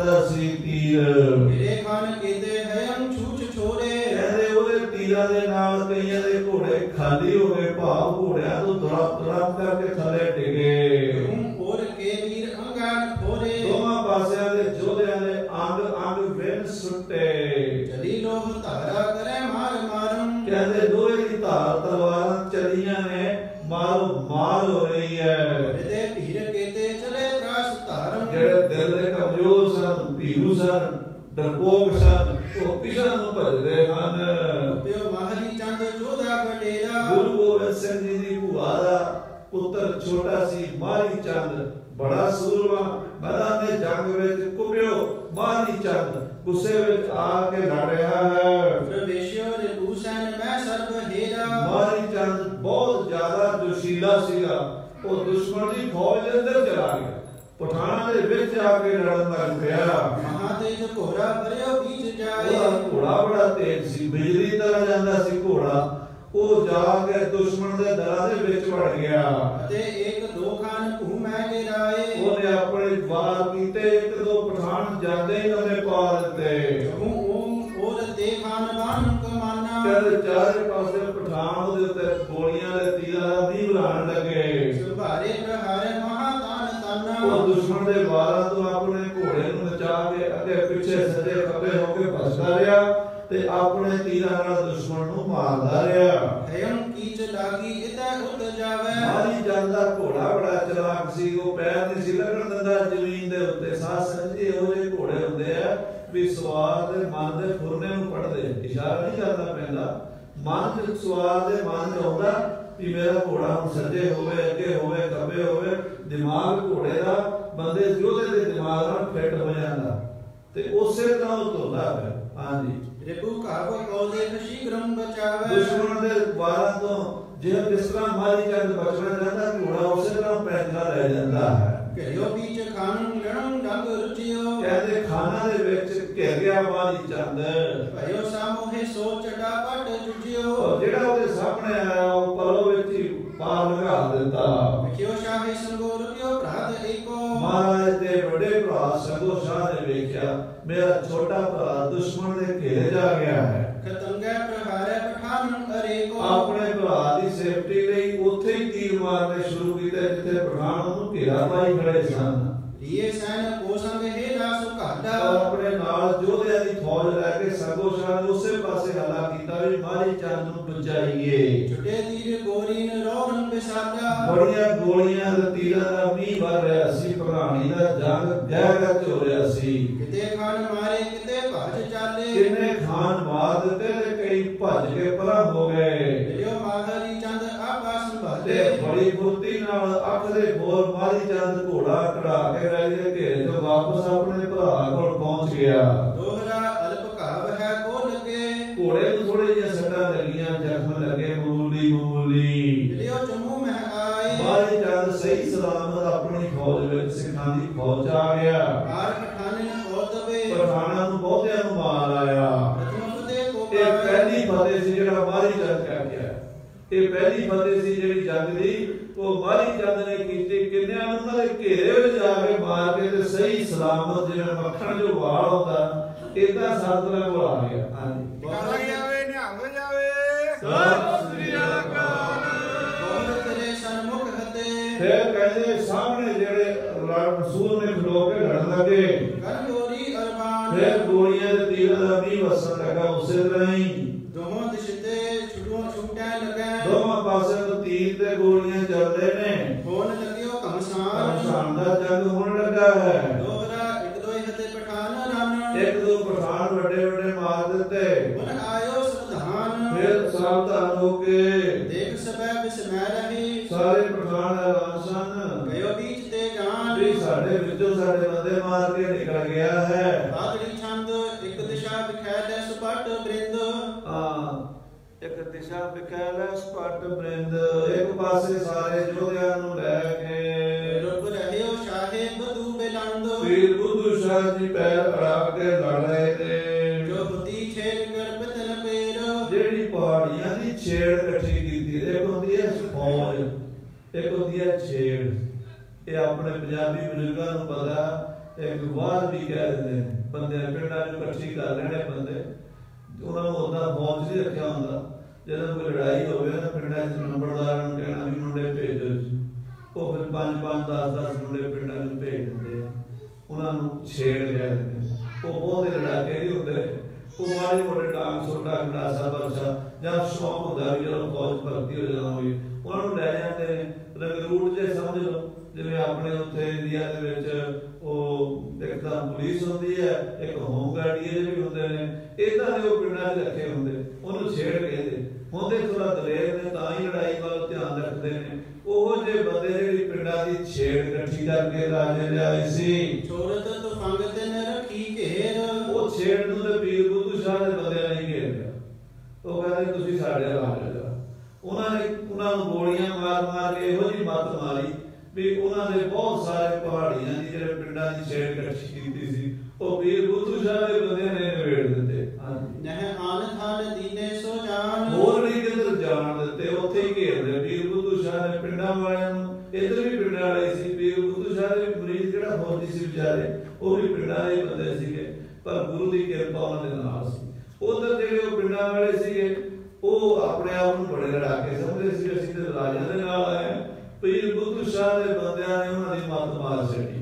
ਕੇ ਛੱਡਦਾ ਸੀ ਮਾਰੀ ਚੰਦ ਬਹੁਤ ਜ਼ਿਆਦਾ ਜੋਸ਼ੀਲਾ ਸੀਗਾ। ਉਹ ਦੁਸ਼ਮਣ ਦੀ ਫੌਜ ਦੇ ਅੰਦਰ ਚਲਾ ਗਿਆ। ਪਠਾਨਾਂ ਦੇ ਵਿੱਚ ਆ ਕੇ ਲੜਨ ਲੱਗ ਪਿਆ। ਮਹਾਤੇਜ ਘੋੜਾ ਭਰਿਓ ਬੀਜ ਜਾਏ। ਉਹਦਾ ਘੋੜਾ ਬੜਾ ਤੇਜ਼ ਸੀ ਬਿਜਲੀ ਤਰ੍ਹਾਂ ਜਾਂਦਾ ਸੀ ਘੋੜਾ। ਉਹ ਜਾ ਕੇ ਦੁਸ਼ਮਣ ਦੇ ਦਲਾਂ ਦੇ ਵਿੱਚ ਵੜ ਗਿਆ। ਅਤੇ ਇੱਕ ਦੋ ਖਾਨ ਭੂਮੈ ਗਿਰਾਏ ਉਹਨੇ ਆਪਣੇ ਵਾਰ ਕੀਤੇ ਇੱਕ ਦੋ ਪਠਾਨ ਜਾਂਦੇ ਹੀ ਉਹਨੇ ਪਾ ਦਿੱਤੇ। ਹੂੰ ਓਮ ਔਰ ਤੇ ਖਾਨ ਬਾਨ ਕਮਾਨਾ। ਕਹਿੰਦੇ ਚਾਰੇ ਪਾਸੇ ਪਠਾਨ ਉਹਦੇ ਉੱਤੇ ਗੋਲੀਆਂ ਦੇ ਤੀਰਾਂ ਦਾ ਵੀ ਬੁਲਾਣ ਲੱਗੇ। ਸੁਭਾਰੇ ਪ੍ਰਹਾਰੇ ਮਹਾਤਾਨ ਤਾਨਾ। ਉਹ ਦੁਸ਼ਮਣ ਦੇ ਵਾਰਾਂ ਤੋਂ ਆਪਣੇ ਘੋੜੇ ਨੂੰ ਨਚਾ ਕੇ ਅੱਗੇ ਪਿੱਛੇ ਸੱਜੇ ਖੱਬੇ ਹੋ ਕੇ ਭੱਜਦਾ ਰਿਹਾ ਤੇ ਆਪਣੇ ਤੀਰਾਂ ਨਾਲ ਦੁਸ਼ਮਣ ਨੂੰ ਮਾਰਦਾ ਰਿਹਾ। ਹਯੰ ਕੀਚ ਲਾਗੀ ਇਤੈ ਉਤ ਜਾਵੇ। ਮਾਰੀ ਜਾਂਦਾ ਘੋੜਾ ਬੜਾ ਚਲਾਕ ਸੀ ਉਹ ਪੈਰ ਨਹੀਂ ਸੀ ਲੱਗਣ ਦਿੰਦਾ ਜ਼ਮੀਨ ਦੇ ਉੱਤੇ ਸਾਹ ਸੰਜੀ ਇਹੋ ਜਿਹੇ ਘੋੜੇ ਹੁੰਦੇ ਆ ਵੀ ਸਵਾਰ ਦੇ ਮਨ ਦੇ ਫੁਰਨੇ ਨੂੰ ਪੜਦੇ ਇਸ਼ਾਰਾ ਨਹੀਂ ਕਰਨਾ ਪੈਂਦਾ। ਮਨ ਦੇ ਸਵਾਰ ਦੇ ਮਨ ਚ ਆਉਂਦਾ ਵੀ ਮੇਰਾ ਘੋੜਾ ਹੁਣ ਸੱਜੇ ਹੋਵੇ ਅੱਗੇ ਹੋਵੇ ਖੱਬੇ ਹੋਵੇ ਦਿਮਾਗ ਘੋੜੇ ਦਾ ਬੰਦੇ ਯੋਧੇ ਦੇ ਦਿਮਾਗ ਨਾਲ ਫਿੱਟ ਹੋ ਜਾਂਦਾ। ਤੇ ਉਸੇ ਤਰ੍ਹਾਂ ਉਹ ਧੋਦਾ ਹੈ। ਹਾਂਜੀ। ਰਿਪੂ ਕਾਵ ਕੌਦੇ ਸ਼ੀਘ੍ਰੰ ਬਚਾਵੇ। ਦੁਸ਼ਮਣ ਦੇ ਵਾਰਾਂ ਤੋਂ ਜਿਵੇਂ ਕਿਸ ਤਰ੍ਹਾਂ ਮਾਰੀ ਚੰਦ ਬਚਣਾ ਚਾਹੁੰਦਾ ਘੋੜਾ ਉਸੇ ਤਰ੍ਹਾਂ ਪੈਦਲਾ ਰਹਿ ਜਾਂਦਾ ਹੈ। ਘਿਰਿਓ ਬੀਚ ਖਾਨ ਲੜੰ ਡੰਗ ਰੁਚਿਓ ਕਹਿੰਦੇ ਖਾਨਾ ਦੇ ਵਿੱਚ ਘੇਰਿਆ ਮਾਰੀ ਚੰਦ। ਭਇਓ ਸਾਮੋਹੇ ਸੋ ਚੜਾ ਪਟ ਜਿਹੜਾ ਉਹਦੇ ਸਾਹਮਣੇ ਆਇਆ ਉਹ ਪਲੋ ਵਿੱਚ ਹੀ ਪਾਰ ਲਗਾ ਦਿੱਤਾ। ਵਿਖਿਓ ਸ਼ਾਹੇ ਸੰਗੋ ਰੁਕਿਓ ਭਰਾਤ ਏਕੋ ਮਹਾਰਾਜ ਦੇ ਵੱਡੇ ਭਰਾ ਸੰਗੋ ਸ਼ਾਹ ਨੇ ਵੇਖਿਆ ਮੇਰਾ ਛੋਟਾ ਭਰਾ ਦੁਸ਼ਮਣ ਦੇ ਘੇਰੇ ਜਾ ਗਿਆ ਹੈ। ਖਤੰਗੇ ਪ੍ਰਹਾਰੇ ਪਠਾਨ ਅਰੇਕੋ ਆਪਣੇ ਭਰਾ ਦੀ ਸੇਫਟੀ ਲਈ ਉੱਥੇ ਹੀ ਤੀਰ ਮਾਰਨੇ ਸ਼ੁਰੂ ਕੀਤੇ ਜਿੱਥੇ ਪਠਾਨ ਉਹਨੂੰ ਘੇਰਾ ਪਾਈ ਖੜੇ ਸਨ। ਲੀਏ ਸੈਨ ਕੋ ਸੰਗ ਹੇਰਾ ਔਰ ਸੁਖਾਡਾ ਆਪਣੇ ਨਾਲ ਜੋਧਿਆਂ ਦੀ ਫੌਜ ਲੈ ਕੇ ਸੰਗੋ ਸ਼ਾਹ ਨੇ ਉਸੇ ਪਾਸੇ ਹੱਲਾ ਕੀਤਾ ਵੀ ਮਾਰੀ ਚੰਦ ਨੂੰ ਬਚਾਈਏ ਛੁਟੇ ਤੀਰ ਗੋਰੀਨ ਰੋਹਨ ਬਿਸਾਡਾ ਬੜੀਆਂ ਗੋਲੀਆਂ ਤੀਰਾਂ ਦਾ ਮੀਂਹ ਵਰ ਰਿਹਾ ਸੀ ਭਗਾਣੀ ਦਾ ਜੰਗ ਗਹਿ ਗਹਿ ਹੋ ਰਿਹਾ ਸੀ। ਕਿਤੇ ਖਾਨ ਮਾਰੇ ਕਿਤੇ ਭੱਜ ਚਾਲੇ। ਕਿੰਨੇ ਖਾਨ ਮਾਰ ਦਿੱਤੇ ਤੇ ਕਈ ਭੱਜ ਕੇ ਪਰਾਂ ਹੋ ਗਏ। ਬੜੀ ਫੁਰਤੀ ਨਾਲ ਅੱਖ ਦੇ ਬੋਲ ਮਾਰੀ ਚੰਦ ਘੋੜਾ ਕਢਾ ਕੇ ਰਾਜੇ ਦੇ ਘੇਰੇ ਤੋਂ ਵਾਪਸ ਆਪਣੇ ਭਰਾ ਕੋਲ ਪਹੁੰਚ ਗਿਆ। ਦੋਹਰਾ ਅਲਪ ਘਾਵ ਹੈ ਕੋ ਲਗੇ? ਘੋੜੇ ਨੂੰ ਥੋੜੇ ਜਿਹੀਆਂ ਸੱਟਾਂ ਲੱਗੀਆਂ ਜ਼ਖਮ ਲੱਗੇ ਮਾਮੂਲੀ ਮਾਮੂਲੀ ਲਿਓ ਚਮੂ ਮਹਿ ਆਏ। ਮਾਰੀ ਚੰਦ ਸਹੀ ਸਲਾਮਤ ਆਪਣੀ ਫੌਜ ਵਿੱਚ ਸਿੱਖਾਂ ਦੀ ਫੌਜ ਆ ਇਹ ਪਹਿਲੀ ਫਤਿਹ ਸੀ ਜਿਹੜੀ ਜੰਗ ਦੀ ਉਹ ਮਾਰੀ ਜੰਗ ਨੇ ਕੀਤੀ। ਕਿੰਨਿਆਂ ਨੂੰ ਉਹਨਾਂ ਦੇ ਘੇਰੇ ਵਿੱਚ ਜਾ ਕੇ ਮਾਰ ਕੇ ਤੇ ਸਹੀ ਸਲਾਮਤ ਜਿਵੇਂ ਮੱਖਣ ਜੋ ਵਾਲ ਹੁੰਦਾ ਇਦਾਂ ਸਾਧਨਾ ਕੋਲ ਆ ਗਿਆ। ਹਾਂਜੀ। ਕਰਾ ਜਾਵੇ ਨਿਹੰਗ ਜਾਵੇ। ਸਤਿ ਸ੍ਰੀ ਅਕਾਲ ਬਹੁਤ ਤੇਰੇ ਸਨਮੁਖ ਹਤੇ ਫਿਰ ਕਹਿੰਦੇ ਸਾਹਮਣੇ ਜਿਹੜੇ ਰਸੂਲ ਨੇ ਖਲੋ ਕੇ ਲੜਨ ਲੱਗੇ। ਗਨਗੋਰੀ ਅਰਬਾਨ ਫਿਰ ਗੋਲੀਆਂ ਦੇ ਤੀਰ ਦਾ ਵੀ ਵਸਣ ਲੱਗਾ ਉਸੇ ਤਰ੍ਹਾਂ ਹੀ। ਮਾਰ ਕੇ ਨਿਕਲ ਗਿਆ ਹੈ। ਬਾਦਲੀ ਛੰਦ ਇੱਕ ਦਿਸ਼ਾ ਵਿਖੈ ਲੈ ਸੁਪਟ ਬ੍ਰਿੰਦ। ਆ ਇੱਕ ਦਿਸ਼ਾ ਵਿਖੈਲਾ ਸਪਟ ਬ੍ਰਿੰਦ। ਇੱਕ ਪਾਸੇ ਸਾਰੇ ਜੋਧਿਆਂ ਨੂੰ ਲੈ ਕੇ। ਰੁਕ ਰਹਿਓ ਸ਼ਾਹੇ ਬਦੂ ਬਿਲੰਦ। ਵੀਰ ਬੁੱਧੂ ਸ਼ਾਹ ਜੀ ਪੈਰ ਅੜਾ ਕੇ ਲੜ ਰਹੇ ਨੇ। ਜੋ ਬੁੱਧੀ ਛੇੜ ਕਰ ਬਤਨ ਪੇਰ। ਜਿਹੜੀ ਪਹਾੜੀਆਂ ਦੀ ਛੇੜ ਇਕੱਠੀ ਕੀਤੀ ਇੱਕ ਹੁੰਦੀ ਹੈ ਫੌਜ ਇੱਕ ਹੁੰਦੀ ਹੈ ਛੇੜ। ਇਹ ਆਪਣੇ ਪੰਜਾਬੀ ਬਜ਼ੁਰਗਾਂ ਨੂੰ ਪਤਾ ਇੱਕ ਵਾਰ ਵੀ ਕਹਿ ਦਿੰਦੇ ਨੇ, ਬੰਦੇ ਪਿੰਡਾਂ ਨੂੰ ਇਕੱਠੀ ਕਰ ਲੈਣੇ ਬੰਦੇ। ਉਹਨਾਂ ਨੂੰ ਉਹਦਾ ਫੌਜ ਨਹੀਂ ਰੱਖਿਆ ਹੁੰਦਾ। ਜਦੋਂ ਕੋਈ ਲੜਾਈ ਹੋਵੇ, ਤਾਂ ਪਿੰਡਾਂ 'ਚ ਨੰਬਰਦਾਰਾਂ ਨੂੰ ਕਹਿਣਾ ਵੀ ਮੁੰਡੇ ਭੇਜੋ ਜੀ। ਉਹ ਫਿਰ ਪੰਜ ਪੰਜ 10 10 ਮੁੰਡੇ ਪਿੰਡਾਂ ਨੂੰ ਭੇਜ ਦਿੰਦੇ ਆ। ਉਹਨਾਂ ਨੂੰ ਛੇੜ ਲਿਆ ਦਿੰਦੇ ਉਹ ਬਹੁਤੇ ਲੜਾਕੇ ਨਹੀਂ ਹੁੰਦੇ ਉਹ ਮਾੜੇ ਮੋਟੇ ਡਾਂਗ ਛੋਟਾ ਗੰਡਾਸਾ ਬਰਸਾ ਜਾਂ ਸ਼ੌਕ ਹੁੰਦਾ ਵੀ ਜਦੋਂ ਫੌਜ ਭਰਤੀ ਹੋ ਜਾਣਾ ਹੋਵੇ, ਉਹਨਾਂ ਨੂੰ ਲੈ ਜਾਂਦੇ ਨੇ। ਰੰਗਰੂਟ ਜੇ ਸਮਝ ਲਓ। ਜਿਵੇਂ ਆਪਣੇ ਉੱਥੇ ਇੰਡੀਆ ਦੇ ਵਿੱਚ ਉਹ ਇੱਕ ਤਾਂ ਪੁਲਿਸ ਹੁੰਦੀ ਹੈ ਇੱਕ ਹੋਮ ਗਾਰਡੀਅਨ ਵੀ ਹੁੰਦੇ ਨੇ ਇਦਾਂ ਦੇ ਉਹ ਪਿੰਡਾਂ 'ਚ ਰੱਖੇ ਹੁੰਦੇ ਉਹਨੂੰ ਛੇੜ ਕਹਿੰਦੇ ਹੁੰਦੇ ਥੋੜਾ ਦਲੇਰ ਨੇ ਤਾਂ ਹੀ ਲੜਾਈ ਵੱਲ ਧਿਆਨ ਰੱਖਦੇ ਨੇ। ਉਹ ਜੇ ਬੰਦੇ ਜਿਹੜੀ ਪਿੰਡਾਂ ਦੀ ਛੇੜ ਇਕੱਠੀ ਕਰਕੇ ਰਾਜੇ ਲਿਆਏ ਸੀ। ਤੁਫੰਗ ਤੇ ਨ ਰੱਖੀ ਘੇਰ ਉਹ ਛੇੜ ਨੂੰ ਤੇ ਪੀਰ ਬੁੱਧੂ ਸ਼ਾਹ ਦੇ ਬੰਦਿਆਂ ਨੇ ਹੀ ਘੇਰ ਲਿਆ। ਉਹ ਕਹਿੰਦੇ ਤੁਸੀਂ ਸਾਡੇ ਨਾਲ ਆ ਜਾਓ। ਉਹਨਾਂ ਨੇ ਉਹਨਾਂ ਨੂੰ ਗੋਲੀਆਂ ਮਾਰ ਮਾਰ ਕੇ ਇਹੋ ਜਿਹੀ ਮੱਤ ਮਾਰੀ ਵੀ ਉਹਨਾਂ ਦੇ ਬਹੁਤ ਸਾਰੇ ਪਹਾੜੀਆਂ ਦੀ ਜਿਹੜੇ ਪਿੰਡਾਂ ਦੀ ਛੇੜ ਇਕੱਠੀ ਕੀਤੀ ਸੀ ਉਹ ਪੀਰ ਬੁੱਧੂ ਸ਼ਾਹ ਦੇ ਬੰਦਿਆਂ ਨੇ ਨਿਬੇੜ ਦਿੱਤੇ। ਨਹ ਆਨ ਥਾਨ ਦੀਨੇ ਸੋ ਜਾਨ ਹੋਰ ਨਹੀਂ ਕਿਧਰ ਜਾਣ ਦਿੱਤੇ ਉੱਥੇ ਹੀ ਘੇਰਦੇ ਪੀਰ ਬੁੱਧੂ ਸ਼ਾਹ ਨੇ ਪਿੰਡਾਂ ਵਾਲਿਆਂ ਨੂੰ ਇੱਧਰ ਵੀ ਪਿੰਡਾਂ ਵਾਲੇ ਸੀ। ਪੀਰ ਬੁੱਧੂ ਸ਼ਾਹ ਦੇ ਮਰੀਜ਼ ਜਿਹੜਾ ਫੌਜੀ ਸੀ ਵਿਚਾਰੇ ਉਹ ਵੀ ਪਿੰਡਾਂ ਦੇ ਬੰਦੇ ਸੀਗੇ ਪਰ ਗੁਰੂ ਦੀ ਕਿਰਪਾ ਉਹਨਾਂ ਦੇ ਨਾਲ ਸੀ। ਉਧਰ ਜਿਹੜੇ ਉਹ ਪਿੰਡਾਂ ਵਾਲੇ ਸੀਗੇ ਉਹ ਆਪਣੇ ਆਪ ਨੂੰ ਬੜੇ ਲੜਾਕੇ ਸਮਝਦੇ ਸੀ ਅਸੀਂ ਤੇ ਰਾਜਿਆਂ ਦੇ ਨਾਲ ਆਏ ਹਾਂ। ਪੀਰ ਬੰਦਿਆਂ ਨੇ ਉਹਨਾਂ ਦੀ ਮੱਤ ਮਾਰ ਛੱਡੀ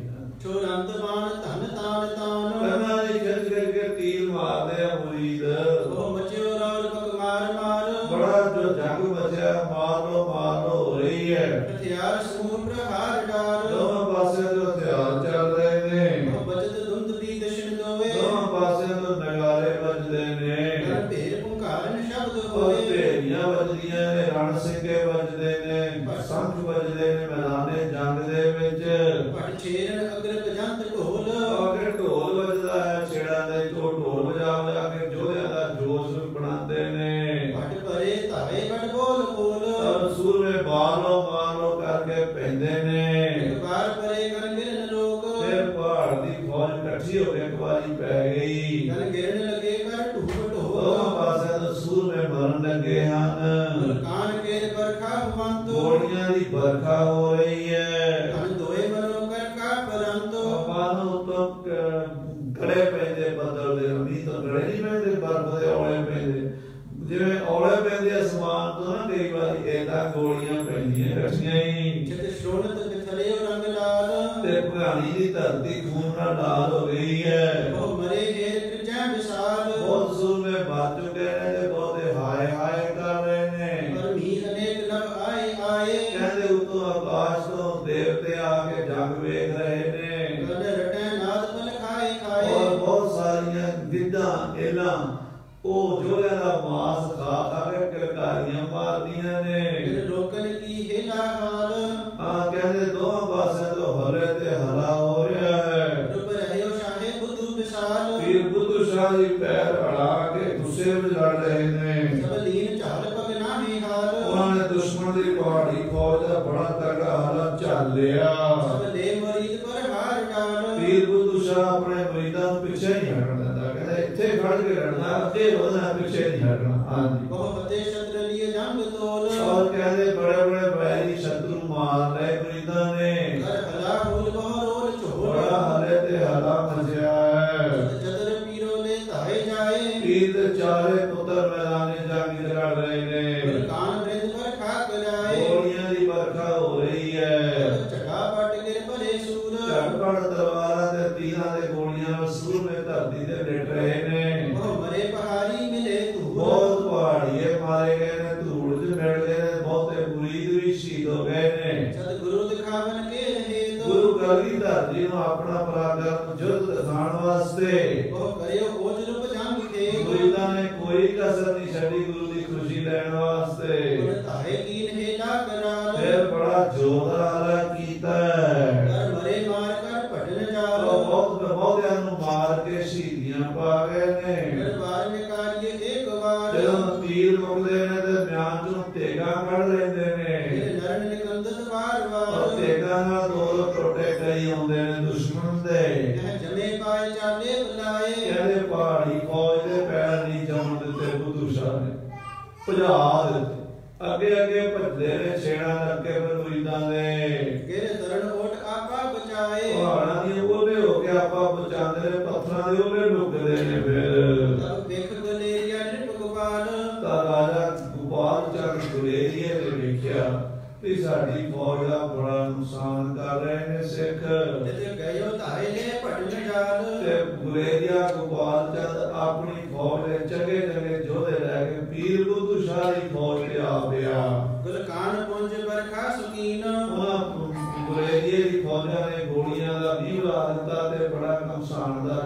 ਕੇ ਜਗ ਬੜਾ